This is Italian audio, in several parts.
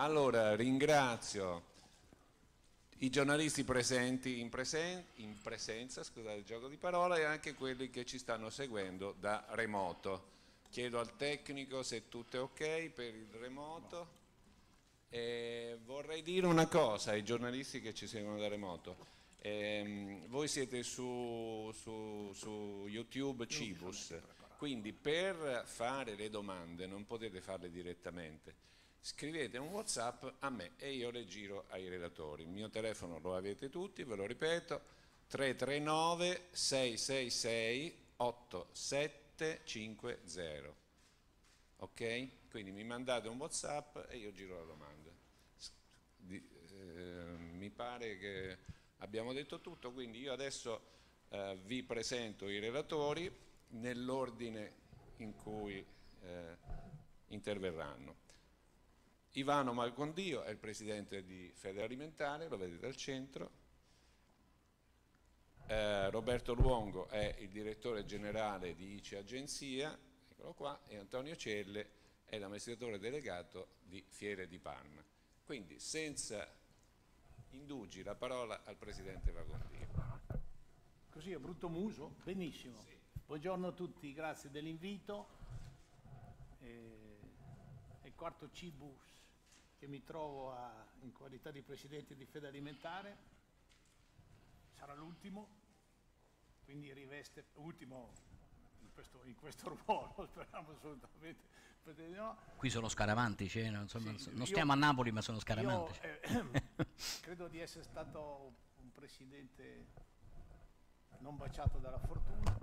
Allora, ringrazio i giornalisti presenti in, presen in, presenza, scusate il gioco di parole, e anche quelli che ci stanno seguendo da remoto. Chiedo al tecnico se tutto è ok per il remoto. E vorrei dire una cosa ai giornalisti che ci seguono da remoto. Eh, voi siete su, su, su YouTube Cibus, quindi per fare le domande non potete farle direttamente scrivete un whatsapp a me e io le giro ai relatori. Il mio telefono lo avete tutti ve lo ripeto 339 666 8750 ok? quindi mi mandate un whatsapp e io giro la domanda. Di, eh, mi pare che abbiamo detto tutto quindi io adesso eh, vi presento i relatori nell'ordine in cui eh, interverranno Ivano Malcondio è il presidente di Fede Alimentare, lo vedete al centro. Eh, Roberto Luongo è il direttore generale di ICE Agenzia, eccolo qua, e Antonio Celle è l'amministratore delegato di Fiere di Parma. Quindi senza indugi la parola al presidente Vagondio. Così a brutto muso? Benissimo. Sì. Buongiorno a tutti, grazie dell'invito. Eh, il quarto Cibus che mi trovo a, in qualità di Presidente di Fede Alimentare, sarà l'ultimo, quindi riveste, ultimo in questo, in questo ruolo, speriamo assolutamente. No. Qui sono scaramantici, eh? non, sono, sì, non stiamo a Napoli ma sono scaramantici. Io, eh, credo di essere stato un Presidente non baciato dalla fortuna,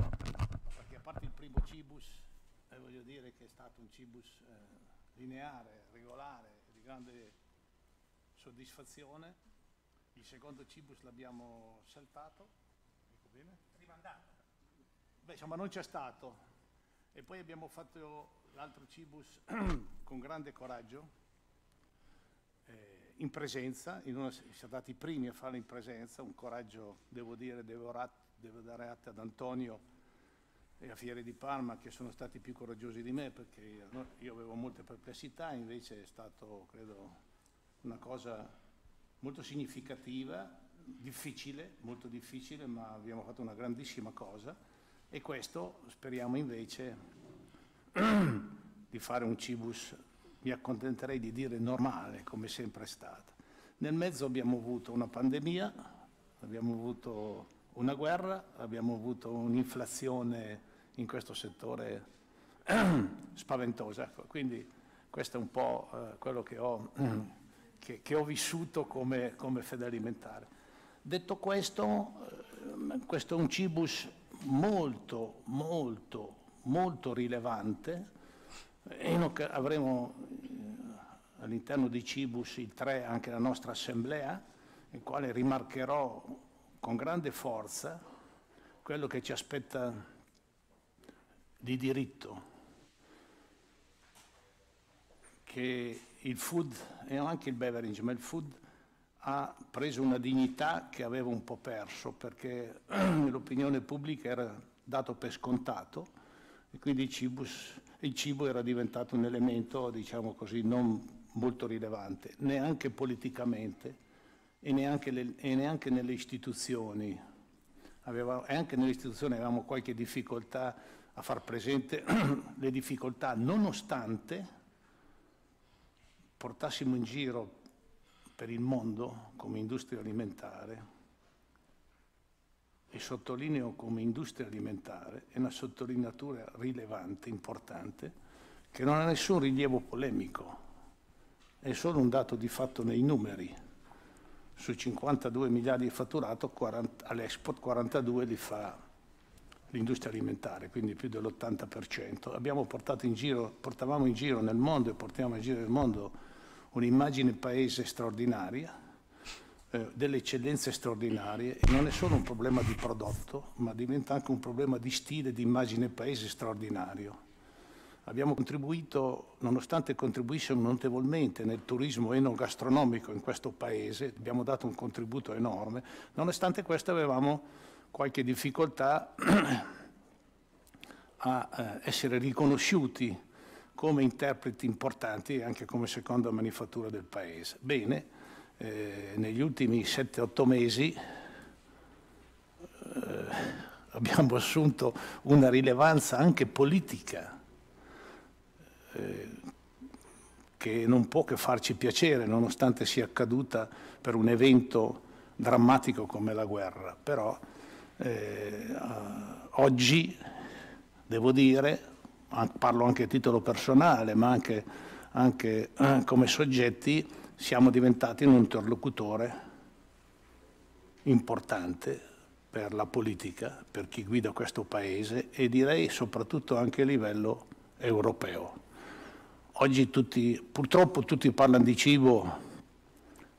perché a parte il primo Cibus, eh, voglio dire che è stato un Cibus eh, lineare, regolare, grande soddisfazione. Il secondo Cibus l'abbiamo saltato. Dico bene? Rimandato. Beh, insomma, non c'è stato. E poi abbiamo fatto l'altro Cibus con grande coraggio, eh, in presenza, in una, siamo stati i primi a farlo in presenza, un coraggio, devo dire, devo, devo dare atto ad Antonio e a Fiere di Parma che sono stati più coraggiosi di me perché io avevo molte perplessità, invece è stato, credo, una cosa molto significativa, difficile, molto difficile, ma abbiamo fatto una grandissima cosa e questo speriamo invece di fare un cibus, mi accontenterei di dire normale, come sempre è stato. Nel mezzo abbiamo avuto una pandemia, abbiamo avuto una guerra, abbiamo avuto un'inflazione in questo settore spaventosa. Ecco, quindi questo è un po' eh, quello che ho, che, che ho, vissuto come, come fede alimentare. Detto questo, eh, questo è un cibus molto, molto, molto rilevante. avremo eh, all'interno di Cibus il 3 anche la nostra assemblea, il quale rimarcherò con grande forza quello che ci aspetta di diritto, che il food e anche il beverage, ma il food ha preso una dignità che aveva un po' perso perché nell'opinione pubblica era dato per scontato e quindi il, cibus, il cibo era diventato un elemento, diciamo così, non molto rilevante, neanche politicamente e neanche, le, e neanche nelle istituzioni. Aveva, anche nelle istituzioni avevamo qualche difficoltà a far presente le difficoltà, nonostante portassimo in giro per il mondo come industria alimentare, e sottolineo come industria alimentare, è una sottolineatura rilevante, importante, che non ha nessun rilievo polemico, è solo un dato di fatto nei numeri su 52 miliardi di fatturato all'export 42 li fa l'industria alimentare, quindi più dell'80%. Abbiamo portato in giro, portavamo in giro nel mondo e portiamo in giro nel mondo un'immagine paese straordinaria, eh, delle eccellenze straordinarie e non è solo un problema di prodotto, ma diventa anche un problema di stile, di immagine paese straordinario. Abbiamo contribuito, nonostante contribuissimo notevolmente nel turismo enogastronomico in questo paese, abbiamo dato un contributo enorme, nonostante questo avevamo qualche difficoltà a eh, essere riconosciuti come interpreti importanti e anche come seconda manifattura del Paese. Bene, eh, negli ultimi 7-8 mesi eh, abbiamo assunto una rilevanza anche politica eh, che non può che farci piacere nonostante sia accaduta per un evento drammatico come la guerra. Però eh, oggi devo dire, parlo anche a titolo personale, ma anche, anche eh, come soggetti, siamo diventati un interlocutore importante per la politica, per chi guida questo Paese e direi soprattutto anche a livello europeo. Oggi tutti, purtroppo tutti parlano di cibo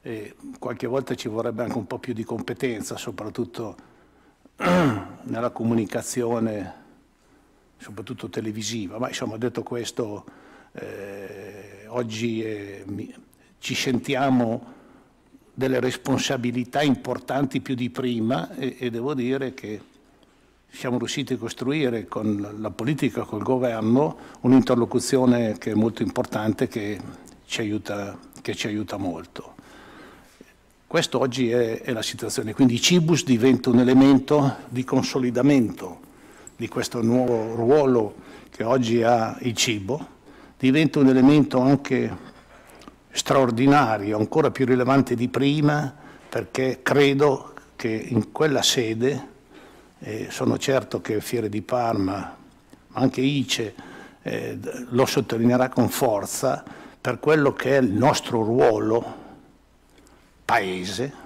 e qualche volta ci vorrebbe anche un po' più di competenza, soprattutto nella comunicazione, soprattutto televisiva. Ma insomma, detto questo, eh, oggi eh, mi, ci sentiamo delle responsabilità importanti più di prima e, e, devo dire che siamo riusciti a costruire con la politica, col governo, un'interlocuzione che è molto importante, che ci aiuta, che ci aiuta molto. Questo oggi è, è, la situazione, quindi i Cibus diventa un elemento di consolidamento di questo nuovo ruolo che oggi ha il cibo, diventa un elemento anche straordinario, ancora più rilevante di prima, perché credo che in quella sede, eh, sono certo che Fiere di Parma, ma anche ICE, eh, lo sottolineerà con forza, per quello che è il nostro ruolo paese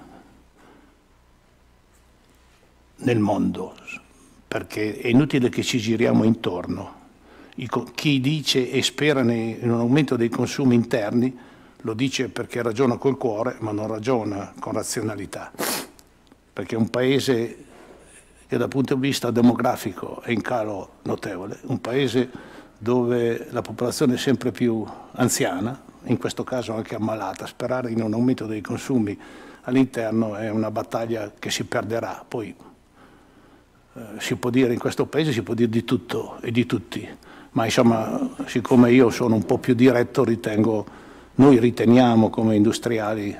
nel mondo, perché è inutile che ci giriamo intorno. Chi dice e spera in un aumento dei consumi interni lo dice perché ragiona col cuore, ma non ragiona con razionalità, perché un paese che dal punto di vista demografico è in calo notevole, un paese dove la popolazione è sempre più anziana, in questo caso anche ammalata, sperare in un aumento dei consumi all'interno è una battaglia che si perderà. Poi eh, si può dire in questo paese, si può dire di tutto e di tutti, ma insomma siccome io sono un po' più diretto ritengo noi riteniamo come industriali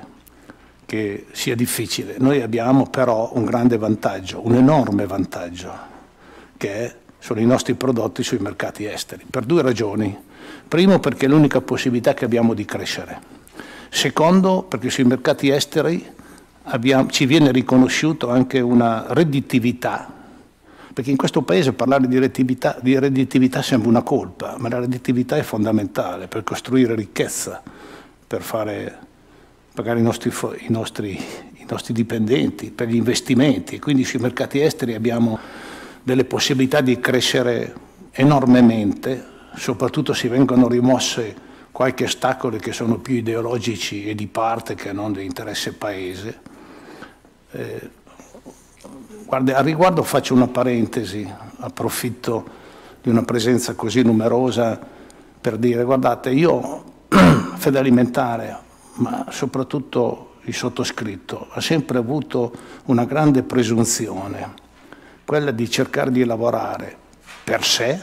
che sia difficile, noi abbiamo però un grande vantaggio, un enorme vantaggio, che sono i nostri prodotti sui mercati esteri, per due ragioni. Primo perché è l'unica possibilità che abbiamo di crescere. Secondo perché sui mercati esteri abbiamo, ci viene riconosciuto anche una redditività, perché in questo paese parlare di redditività, di redditività sembra una colpa, ma la redditività è fondamentale per costruire ricchezza per fare, pagare i nostri, i, nostri, i nostri dipendenti, per gli investimenti. Quindi sui mercati esteri abbiamo delle possibilità di crescere enormemente, soprattutto se vengono rimosse qualche ostacoli che sono più ideologici e di parte che non di interesse paese. Eh, guarda, a riguardo faccio una parentesi, approfitto di una presenza così numerosa per dire, guardate, io Fede Alimentare, ma soprattutto il sottoscritto, ha sempre avuto una grande presunzione, quella di cercare di lavorare per sé,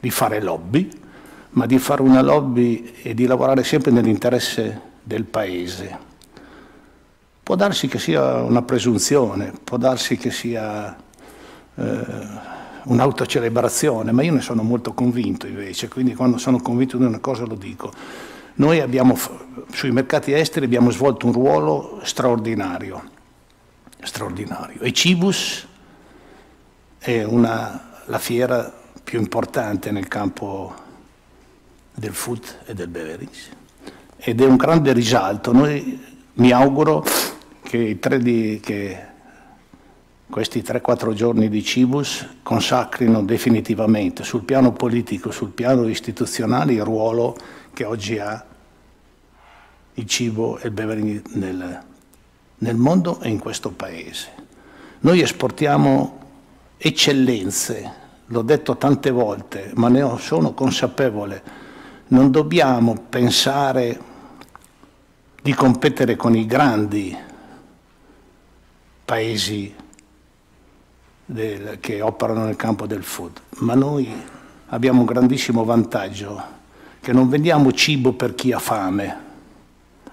di fare lobby, ma di fare una lobby e di lavorare sempre nell'interesse del Paese. Può darsi che sia una presunzione, può darsi che sia eh, un'autocelebrazione, ma io ne sono molto convinto invece, quindi quando sono convinto di una cosa lo dico. Noi abbiamo, sui mercati esteri abbiamo svolto un ruolo straordinario, straordinario. e Cibus è una, la fiera più importante nel campo del food e del beverage ed è un grande risalto. Noi, mi auguro che, di, che questi 3-4 giorni di Cibus consacrino definitivamente sul piano politico, sul piano istituzionale il ruolo che oggi ha il cibo e il beverage nel, nel mondo e in questo paese. Noi esportiamo eccellenze, l'ho detto tante volte, ma ne sono consapevole. Non dobbiamo pensare di competere con i grandi paesi del, che operano nel campo del food, ma noi abbiamo un grandissimo vantaggio che non vendiamo cibo per chi ha fame,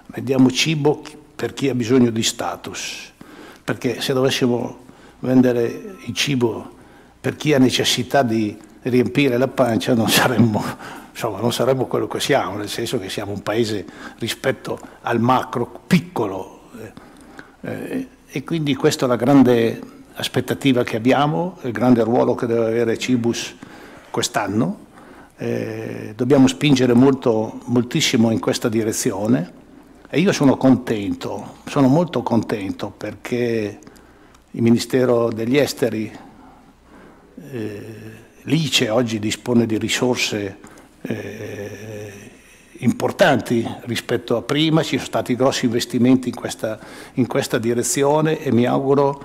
vendiamo cibo per chi ha bisogno di status, perché se dovessimo vendere il cibo per chi ha necessità di riempire la pancia non saremmo, insomma, non saremmo quello che siamo, nel senso che siamo un paese rispetto al macro piccolo. Eh, e quindi questa è la grande aspettativa che abbiamo, il grande ruolo che deve avere Cibus quest'anno. Eh, dobbiamo spingere molto, moltissimo in questa direzione e io sono contento, sono molto contento perché il Ministero degli Esteri, eh, l'ICE oggi dispone di risorse eh, importanti rispetto a prima, ci sono stati grossi investimenti in questa, in questa direzione e mi auguro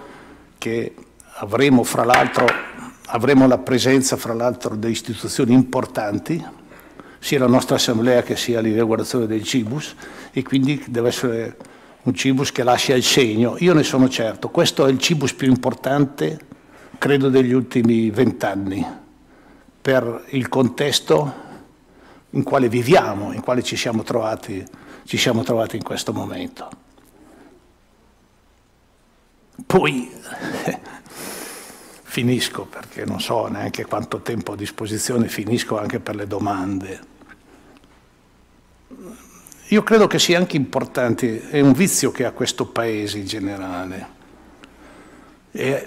che avremo fra l'altro avremo la presenza fra l'altro di istituzioni importanti, sia la nostra assemblea che sia l'inaugurazione del Cibus e quindi deve essere un Cibus che lascia il segno. Io ne sono certo, questo è il Cibus più importante credo degli ultimi vent'anni per il contesto in quale viviamo, in quale ci siamo trovati, ci siamo trovati in questo momento. Poi finisco perché non so neanche quanto tempo ho a disposizione, finisco anche per le domande. Io credo che sia anche importante, è un vizio che ha questo Paese in generale.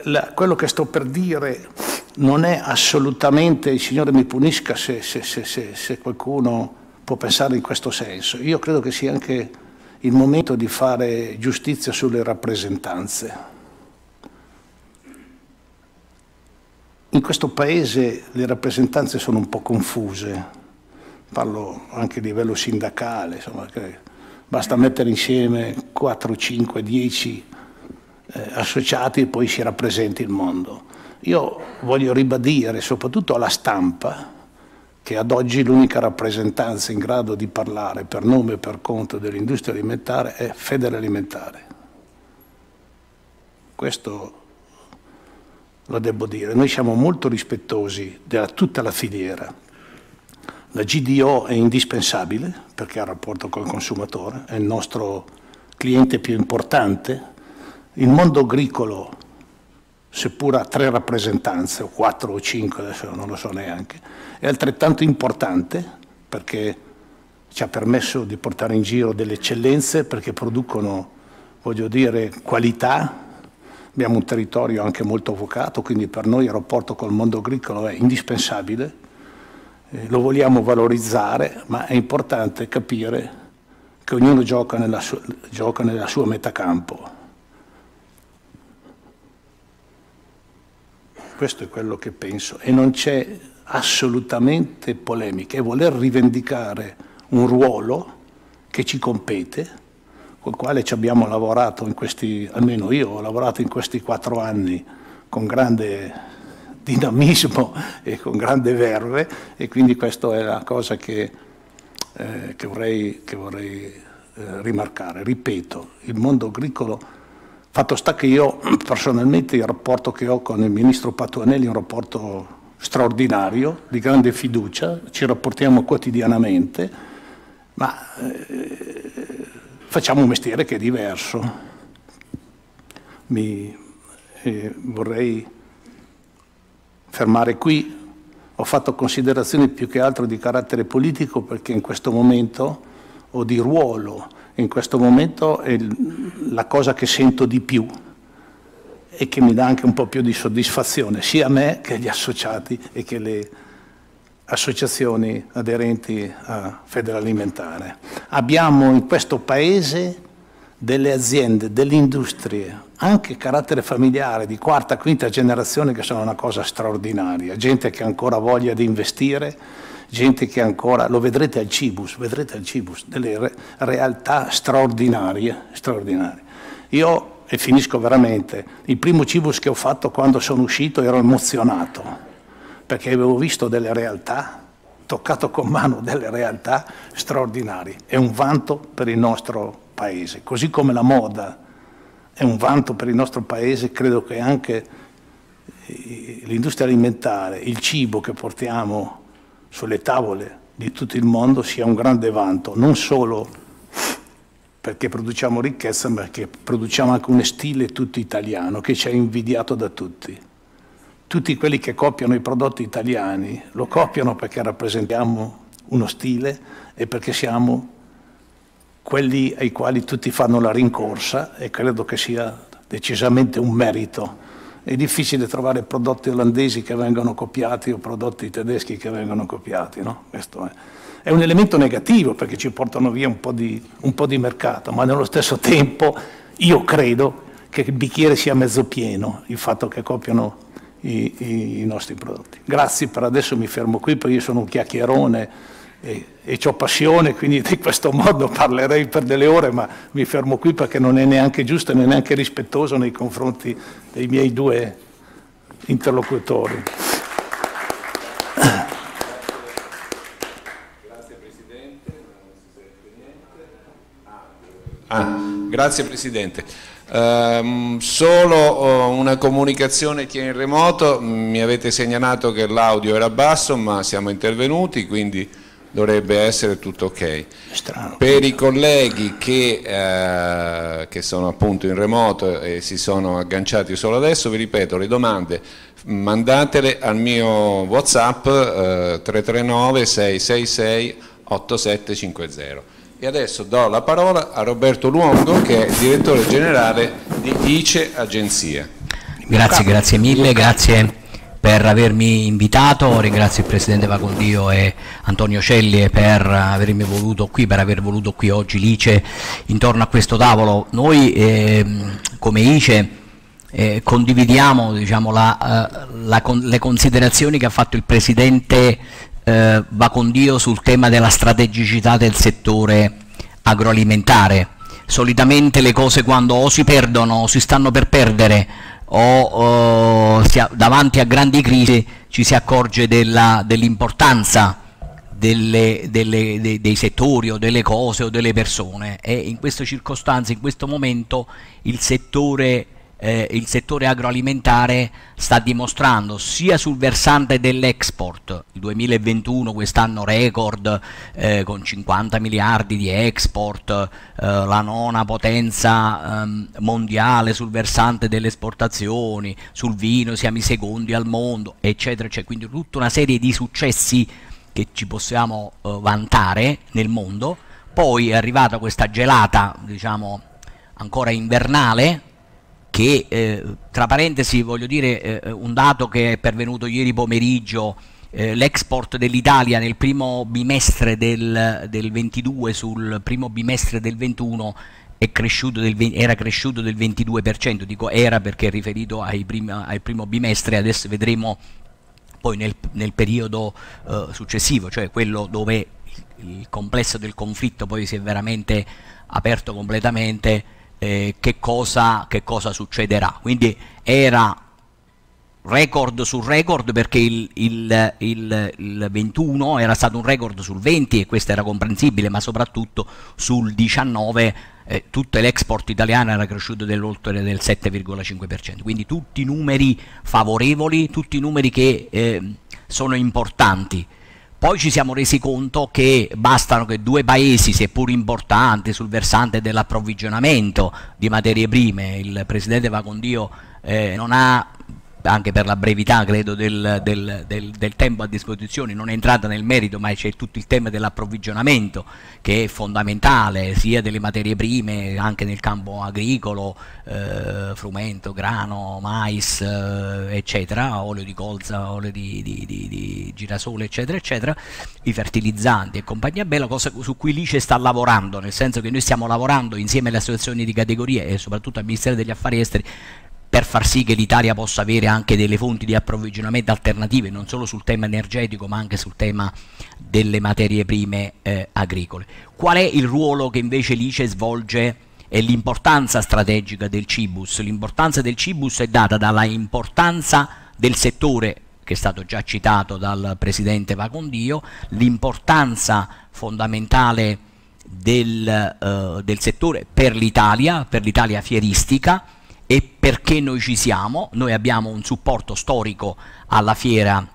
La, quello che sto per dire non è assolutamente, il Signore mi punisca se, se, se, se, qualcuno può pensare in questo senso. Io credo che sia anche il momento di fare giustizia sulle rappresentanze. In questo Paese le rappresentanze sono un po' confuse, parlo anche a livello sindacale, insomma, basta mettere insieme 4, 5, 10 eh, associati e poi si rappresenti il mondo. Io voglio ribadire, soprattutto alla stampa, che ad oggi l'unica rappresentanza in grado di parlare per nome e per conto dell'industria alimentare è Federalimentare. Questo lo devo dire. Noi siamo molto rispettosi di tutta la filiera. La GDO è indispensabile perché ha rapporto col consumatore, è il nostro cliente più importante. Il mondo agricolo seppur ha tre rappresentanze, o quattro o cinque, adesso non lo so neanche, è altrettanto importante perché ci ha permesso di portare in giro delle eccellenze, perché producono, voglio dire, qualità. Abbiamo un territorio anche molto vocato, quindi per noi il rapporto col mondo agricolo è indispensabile, eh, lo vogliamo valorizzare, ma è importante capire che ognuno gioca nella sua, gioca nella sua metacampo Questo è quello che penso. E non c'è assolutamente polemica. È voler rivendicare un ruolo che ci compete, col quale ci abbiamo lavorato in questi, almeno io ho lavorato in questi quattro anni con grande dinamismo e con grande verve e quindi questa è la cosa che, eh, che vorrei, che vorrei eh, rimarcare. Ripeto, il mondo agricolo Fatto sta che io personalmente il rapporto che ho con il ministro Patuanelli è un rapporto straordinario, di grande fiducia, ci rapportiamo quotidianamente, ma eh, facciamo un mestiere che è diverso. Mi, eh, vorrei fermare qui, ho fatto considerazioni più che altro di carattere politico perché in questo momento o di ruolo in questo momento è la cosa che sento di più e che mi dà anche un po' più di soddisfazione, sia a me che agli associati e che le associazioni aderenti a Federalimentare. Abbiamo in questo Paese delle aziende, delle industrie, anche carattere familiare di quarta, quinta generazione che sono una cosa straordinaria, gente che ha ancora voglia di investire, gente che ancora, lo vedrete al Cibus, vedrete al Cibus, delle re, realtà straordinarie, straordinarie. Io, e finisco veramente, il primo Cibus che ho fatto quando sono uscito ero emozionato, perché avevo visto delle realtà, toccato con mano delle realtà straordinarie. È un vanto per il nostro Paese, così come la moda è un vanto per il nostro Paese, credo che anche l'industria alimentare, il cibo che portiamo sulle tavole di tutto il mondo sia un grande vanto, non solo perché produciamo ricchezza, ma perché produciamo anche un stile tutto italiano che ci è invidiato da tutti. Tutti quelli che copiano i prodotti italiani lo copiano perché rappresentiamo uno stile e perché siamo quelli ai quali tutti fanno la rincorsa e credo che sia decisamente un merito. È difficile trovare prodotti olandesi che vengono copiati o prodotti tedeschi che vengono copiati, no? Questo è. è un elemento negativo perché ci portano via un po, di, un po' di mercato, ma nello stesso tempo io credo che il bicchiere sia mezzo pieno, il fatto che copiano i, i, i nostri prodotti. Grazie, per adesso mi fermo qui perché io sono un chiacchierone e, e ho passione, quindi di questo modo parlerei per delle ore, ma mi fermo qui perché non è neanche giusto e non è neanche rispettoso nei confronti dei miei due interlocutori. Ah, grazie Presidente. Um, solo uh, una comunicazione che è in remoto, mi avete segnalato che l'audio era basso ma siamo intervenuti quindi dovrebbe essere tutto ok. Strano. Per i colleghi che, eh, che, sono appunto in remoto e si sono agganciati solo adesso, vi ripeto, le domande mandatele al mio Whatsapp eh, 339 666 8750. E adesso do la parola a Roberto Luongo che è direttore generale di ICE Agenzia. Grazie, grazie mille, grazie per avermi invitato, ringrazio il Presidente Vacondio e Antonio Celli per avermi voluto qui, per aver voluto qui oggi l'ICE intorno a questo tavolo. Noi eh, come ICE eh, condividiamo diciamo, la, uh, la, le considerazioni che ha fatto il Presidente eh, va con Dio sul tema della strategicità del settore agroalimentare. Solitamente le cose quando o si perdono o si stanno per perdere o, o davanti a grandi crisi ci si accorge dell'importanza delle, dei, dei settori o delle cose o delle persone e in queste circostanze, in questo momento il settore eh, il settore agroalimentare sta dimostrando sia sul versante dell'export, il 2021 quest'anno record eh, con 50 miliardi di export, eh, la nona potenza ehm, mondiale sul versante delle esportazioni, sul vino siamo i secondi al mondo, eccetera, eccetera. Quindi tutta una serie di successi che ci possiamo eh, vantare nel mondo. Poi è arrivata questa gelata, diciamo, ancora invernale, che eh, tra parentesi voglio dire eh, un dato che è pervenuto ieri pomeriggio eh, l'export dell'Italia nel primo bimestre del, del, 22 sul primo bimestre del 21 cresciuto del, era cresciuto del 22%, dico era perché è riferito prima, al primo bimestre, adesso vedremo poi nel, nel periodo eh, successivo, cioè quello dove il complesso del conflitto poi si è veramente aperto completamente, eh, che, cosa, che, cosa, succederà. Quindi era record su record perché il, il, il, il, 21 era stato un record sul 20 e questo era comprensibile, ma soprattutto sul 19 eh, tutto l'export italiano era cresciuto dell'oltre del 7,5%, quindi tutti numeri favorevoli, tutti numeri che eh, sono importanti poi ci siamo resi conto che bastano che due paesi, seppur importanti sul versante dell'approvvigionamento di materie prime, il Presidente Vacondio eh, non ha anche per la brevità credo del, del, del, del, tempo a disposizione, non è entrata nel merito ma c'è tutto il tema dell'approvvigionamento che è fondamentale sia delle materie prime anche nel campo agricolo, eh, frumento, grano, mais eh, eccetera, olio di colza, olio di, di, di, di, girasole eccetera eccetera, i fertilizzanti e compagnia bella, cosa su cui l'ICE sta lavorando, nel senso che noi stiamo lavorando insieme alle associazioni di categoria e soprattutto al Ministero degli Affari Esteri per far sì che l'Italia possa avere anche delle fonti di approvvigionamento alternative, non solo sul tema energetico ma anche sul tema delle materie prime eh, agricole. Qual è il ruolo che invece l'ICE svolge e l'importanza strategica del CIBUS? L'importanza del CIBUS è data dalla importanza del settore che è stato già citato dal Presidente Vacondio, l'importanza fondamentale del, uh, del settore per l'Italia, per l'Italia fieristica, e perché noi ci siamo, noi abbiamo un supporto storico alla fiera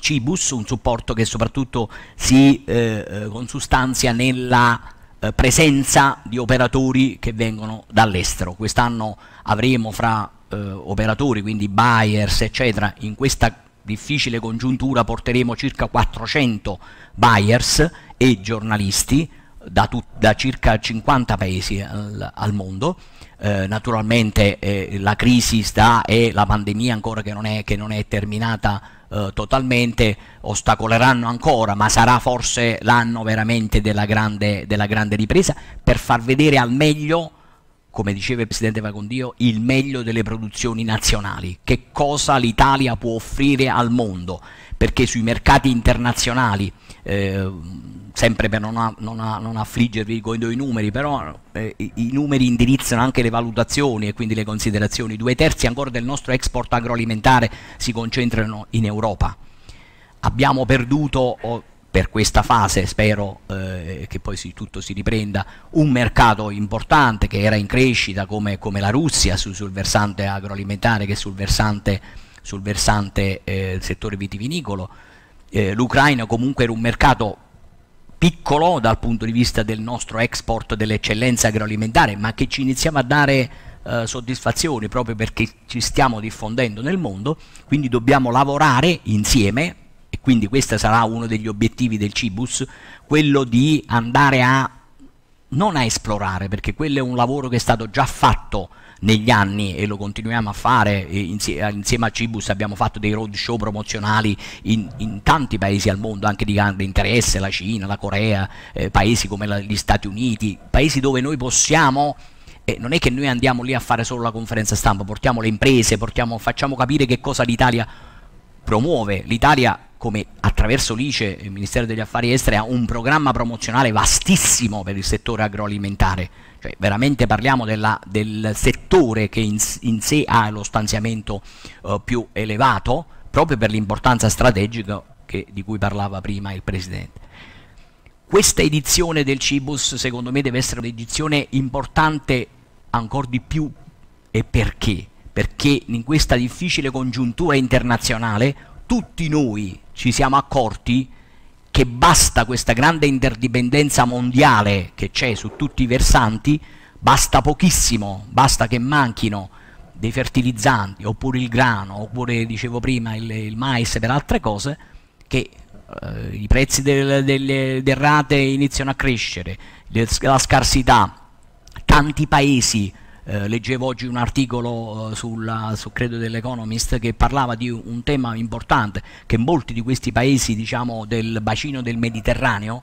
Cibus, un supporto che soprattutto si eh, eh consustanzia nella eh, presenza di operatori che vengono dall'estero. Quest'anno avremo fra eh, operatori, quindi buyers, eccetera, in questa difficile congiuntura porteremo circa 400 buyers e giornalisti da, da circa 50 paesi al, al mondo. Eh, naturalmente eh, la crisi sta e la pandemia ancora che non è, che non è terminata eh, totalmente ostacoleranno ancora, ma sarà forse l'anno veramente della grande, della grande ripresa per far vedere al meglio come diceva il Presidente Vagondio, il meglio delle produzioni nazionali, che cosa l'Italia può offrire al mondo, perché sui mercati internazionali, eh, sempre per non, non, non affliggervi con i numeri, però eh, i, numeri indirizzano anche le valutazioni e quindi le considerazioni, due terzi ancora del nostro export agroalimentare si concentrano in Europa. Abbiamo perduto per questa fase, spero eh, che poi si, tutto si riprenda, un mercato importante che era in crescita come, come la Russia su, sul versante agroalimentare che sul versante, sul versante eh, settore vitivinicolo, eh, l'Ucraina comunque era un mercato piccolo dal punto di vista del nostro export dell'eccellenza agroalimentare, ma che ci iniziamo a dare eh, soddisfazioni proprio perché ci stiamo diffondendo nel mondo, quindi dobbiamo lavorare insieme e quindi questo sarà uno degli obiettivi del Cibus, quello di andare a non a esplorare, perché quello è un lavoro che è stato già fatto negli anni e lo continuiamo a fare insieme, a Cibus abbiamo fatto dei roadshow promozionali in, in, tanti paesi al mondo anche di grande interesse, la Cina, la Corea, eh, paesi come la, gli Stati Uniti, paesi dove noi possiamo eh, non è che noi andiamo lì a fare solo la conferenza stampa, portiamo le imprese, portiamo, facciamo capire che cosa l'Italia promuove. L'Italia come attraverso l'ICE, il Ministero degli Affari Esteri, ha un programma promozionale vastissimo per il settore agroalimentare, cioè veramente parliamo della, del settore che in, in, sé ha lo stanziamento uh, più elevato, proprio per l'importanza strategica che, di cui parlava prima il Presidente. Questa edizione del Cibus secondo me deve essere un'edizione importante ancora di più e perché? Perché in questa difficile congiuntura internazionale tutti noi ci siamo accorti che basta questa grande interdipendenza mondiale che c'è su tutti i versanti, basta pochissimo, basta che manchino dei fertilizzanti, oppure il grano, oppure, dicevo prima, il, il mais per altre cose, che eh, i prezzi del, delle derrate iniziano a crescere, la scarsità, tanti paesi eh, leggevo oggi un articolo eh, sulla, su credo dell'Economist che parlava di un tema importante che molti di questi paesi diciamo, del bacino del Mediterraneo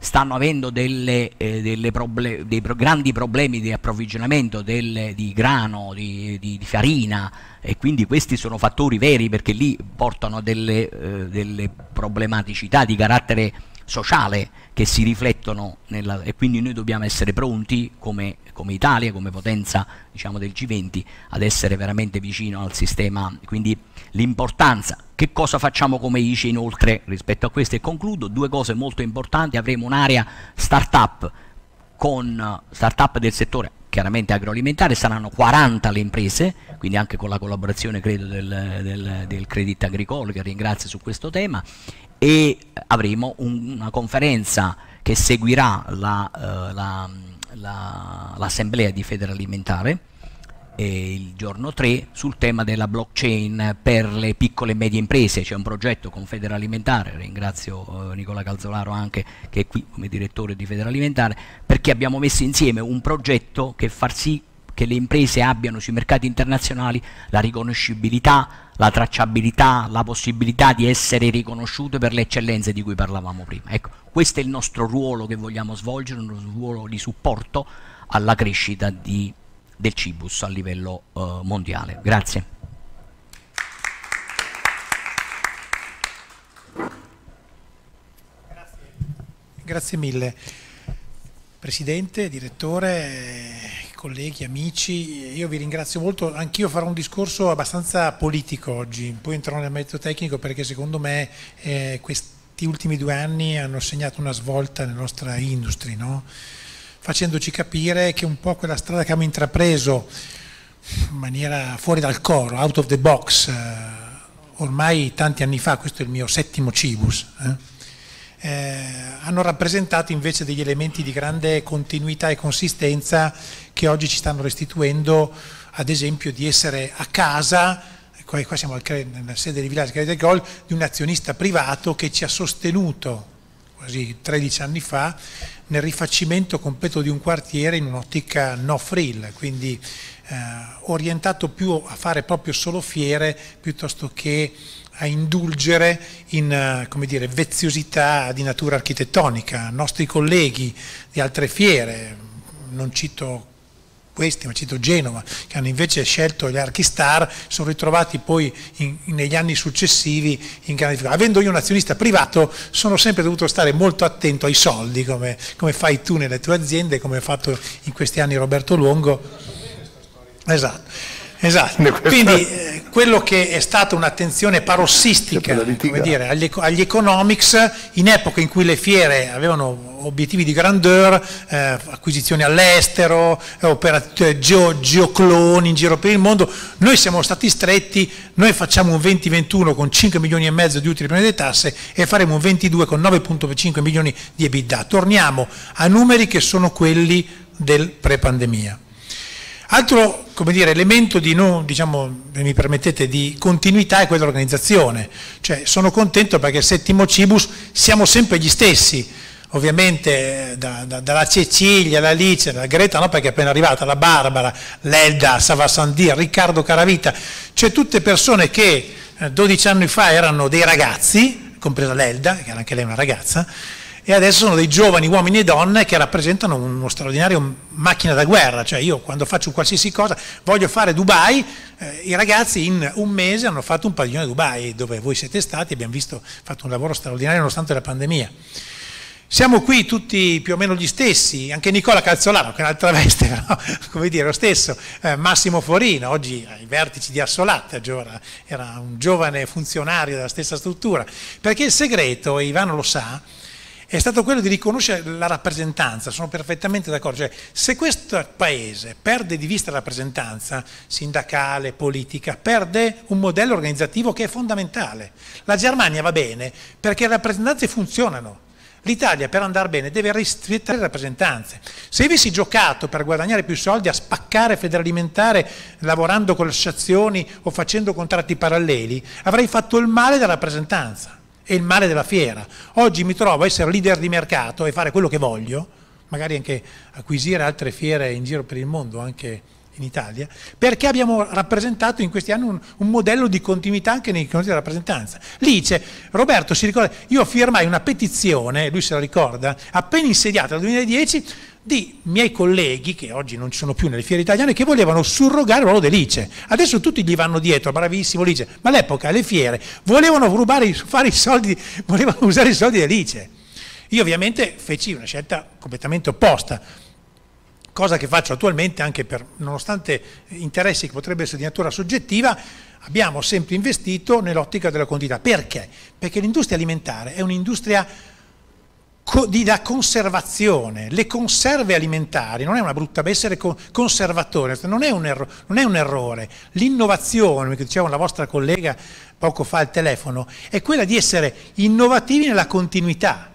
stanno avendo delle, eh, delle proble dei pro grandi problemi di approvvigionamento delle, di grano, di, di, di, farina e quindi questi sono fattori veri perché lì portano delle, eh, delle problematicità di carattere sociale che si riflettono nella, e quindi noi dobbiamo essere pronti come, come Italia, come potenza diciamo, del G20 ad essere veramente vicino al sistema, quindi l'importanza, che cosa facciamo come ICE inoltre rispetto a questo? E concludo, due cose molto importanti, avremo un'area start-up con start-up del settore chiaramente agroalimentare, saranno 40 le imprese, quindi anche con la collaborazione credo del, del, del Credit Agricole che ringrazio su questo tema e avremo un, una conferenza che seguirà l'assemblea la, la, di Federalimentare eh, il giorno 3 sul tema della blockchain per le piccole e medie imprese, c'è un progetto con Federalimentare, ringrazio eh, Nicola Calzolaro anche che è qui come direttore di Federalimentare, perché abbiamo messo insieme un progetto che far sì che le imprese abbiano sui mercati internazionali la riconoscibilità, la tracciabilità, la possibilità di essere riconosciute per le eccellenze di cui parlavamo prima. Ecco, questo è il nostro ruolo che vogliamo svolgere, un ruolo di supporto alla crescita di, del Cibus a livello uh, mondiale. Grazie. Grazie mille. Presidente, direttore, colleghi, amici, io vi ringrazio molto, anch'io farò un discorso abbastanza politico oggi, poi entrerò nel metodo tecnico perché secondo me eh, questi ultimi due anni hanno segnato una svolta nella nostra industria, no? Facendoci capire che un po' quella strada che abbiamo intrapreso in maniera fuori dal coro, out of the box, eh, ormai tanti anni fa, questo è il mio settimo Cibus, eh, eh, hanno rappresentato invece degli elementi di grande continuità e consistenza che oggi ci stanno restituendo, ad esempio, di essere a casa, qua, siamo al, nella sede di Village Credit Gol, di un azionista privato che ci ha sostenuto quasi 13 anni fa nel rifacimento completo di un quartiere in un'ottica no frill, quindi eh, orientato più a fare proprio solo fiere piuttosto che a indulgere in eh, dire, veziosità di natura architettonica. Nostri colleghi di altre fiere, non cito questi, ma cito Genova, che hanno invece scelto gli Archistar, sono ritrovati poi in, negli anni successivi in grande difficoltà. Avendo io un azionista privato, sono sempre dovuto stare molto attento ai soldi, come, come fai tu nelle tue aziende, come ha fatto in questi anni Roberto Luongo. Esatto. Esatto, quindi eh, quello che è stata un'attenzione parossistica dire, agli, agli, economics in epoca in cui le fiere avevano obiettivi di grandeur, eh, acquisizioni all'estero, eh, geo, geocloni in giro per il mondo, noi siamo stati stretti, noi facciamo un 2021 con 5 milioni e mezzo di utili prima delle tasse e faremo un 22 con 9,5 milioni di EBITDA. Torniamo a numeri che sono quelli del pre-pandemia. Altro dire, elemento di, non, diciamo, di continuità è quello dell'organizzazione. Cioè, sono contento perché il settimo Cibus siamo sempre gli stessi, ovviamente da, da, dalla Cecilia, la Alice, la Greta, no, perché è appena arrivata, la Barbara, l'Elda, Savasandir, Riccardo Caravita, cioè tutte persone che eh, 12 anni fa erano dei ragazzi, compresa l'Elda, che era anche lei una ragazza, e adesso sono dei giovani uomini e donne che rappresentano uno straordinario macchina da guerra, cioè io quando faccio qualsiasi cosa voglio fare Dubai, eh, i ragazzi in un mese hanno fatto un padiglione a Dubai dove voi siete stati, abbiamo visto, fatto un lavoro straordinario nonostante la pandemia. Siamo qui tutti più o meno gli stessi, anche Nicola Calzolano, che è un'altra veste, no? come dire, lo stesso, eh, Massimo Forino, oggi ai vertici di Assolate, era un giovane funzionario della stessa struttura, perché il segreto, e Ivano lo sa, è stato quello di riconoscere la rappresentanza, sono perfettamente d'accordo, cioè, se questo paese perde di vista la rappresentanza sindacale, politica, perde un modello organizzativo che è fondamentale. La Germania va bene perché le rappresentanze funzionano. L'Italia per andare bene deve rispettare le rappresentanze. Se avessi giocato per guadagnare più soldi a spaccare Federalimentare lavorando con le associazioni o facendo contratti paralleli, avrei fatto il male della rappresentanza è il male della fiera. Oggi mi trovo a essere leader di mercato e fare quello che voglio, magari anche acquisire altre fiere in giro per il mondo, anche in Italia, perché abbiamo rappresentato in questi anni un, un modello di continuità anche nei confronti della rappresentanza. Lì c'è, Roberto si ricorda, io firmai una petizione, lui se la ricorda, appena insediata nel 2010, di miei colleghi, che oggi non ci sono più nelle fiere italiane, che volevano surrogare il ruolo dell'Ice. Adesso tutti gli vanno dietro, bravissimo l'Ice, ma all'epoca le fiere volevano rubare, fare i soldi, volevano usare i soldi dell'Ice. Io ovviamente feci una scelta completamente opposta, cosa che faccio attualmente anche per, nonostante interessi che potrebbero essere di natura soggettiva, abbiamo sempre investito nell'ottica della quantità. Perché? Perché l'industria alimentare è un'industria di, da conservazione. Le conserve alimentari non è una brutta, essere conservatore non è un, erro, non è un errore. L'innovazione, come diceva la vostra collega poco fa al telefono, è quella di essere innovativi nella continuità.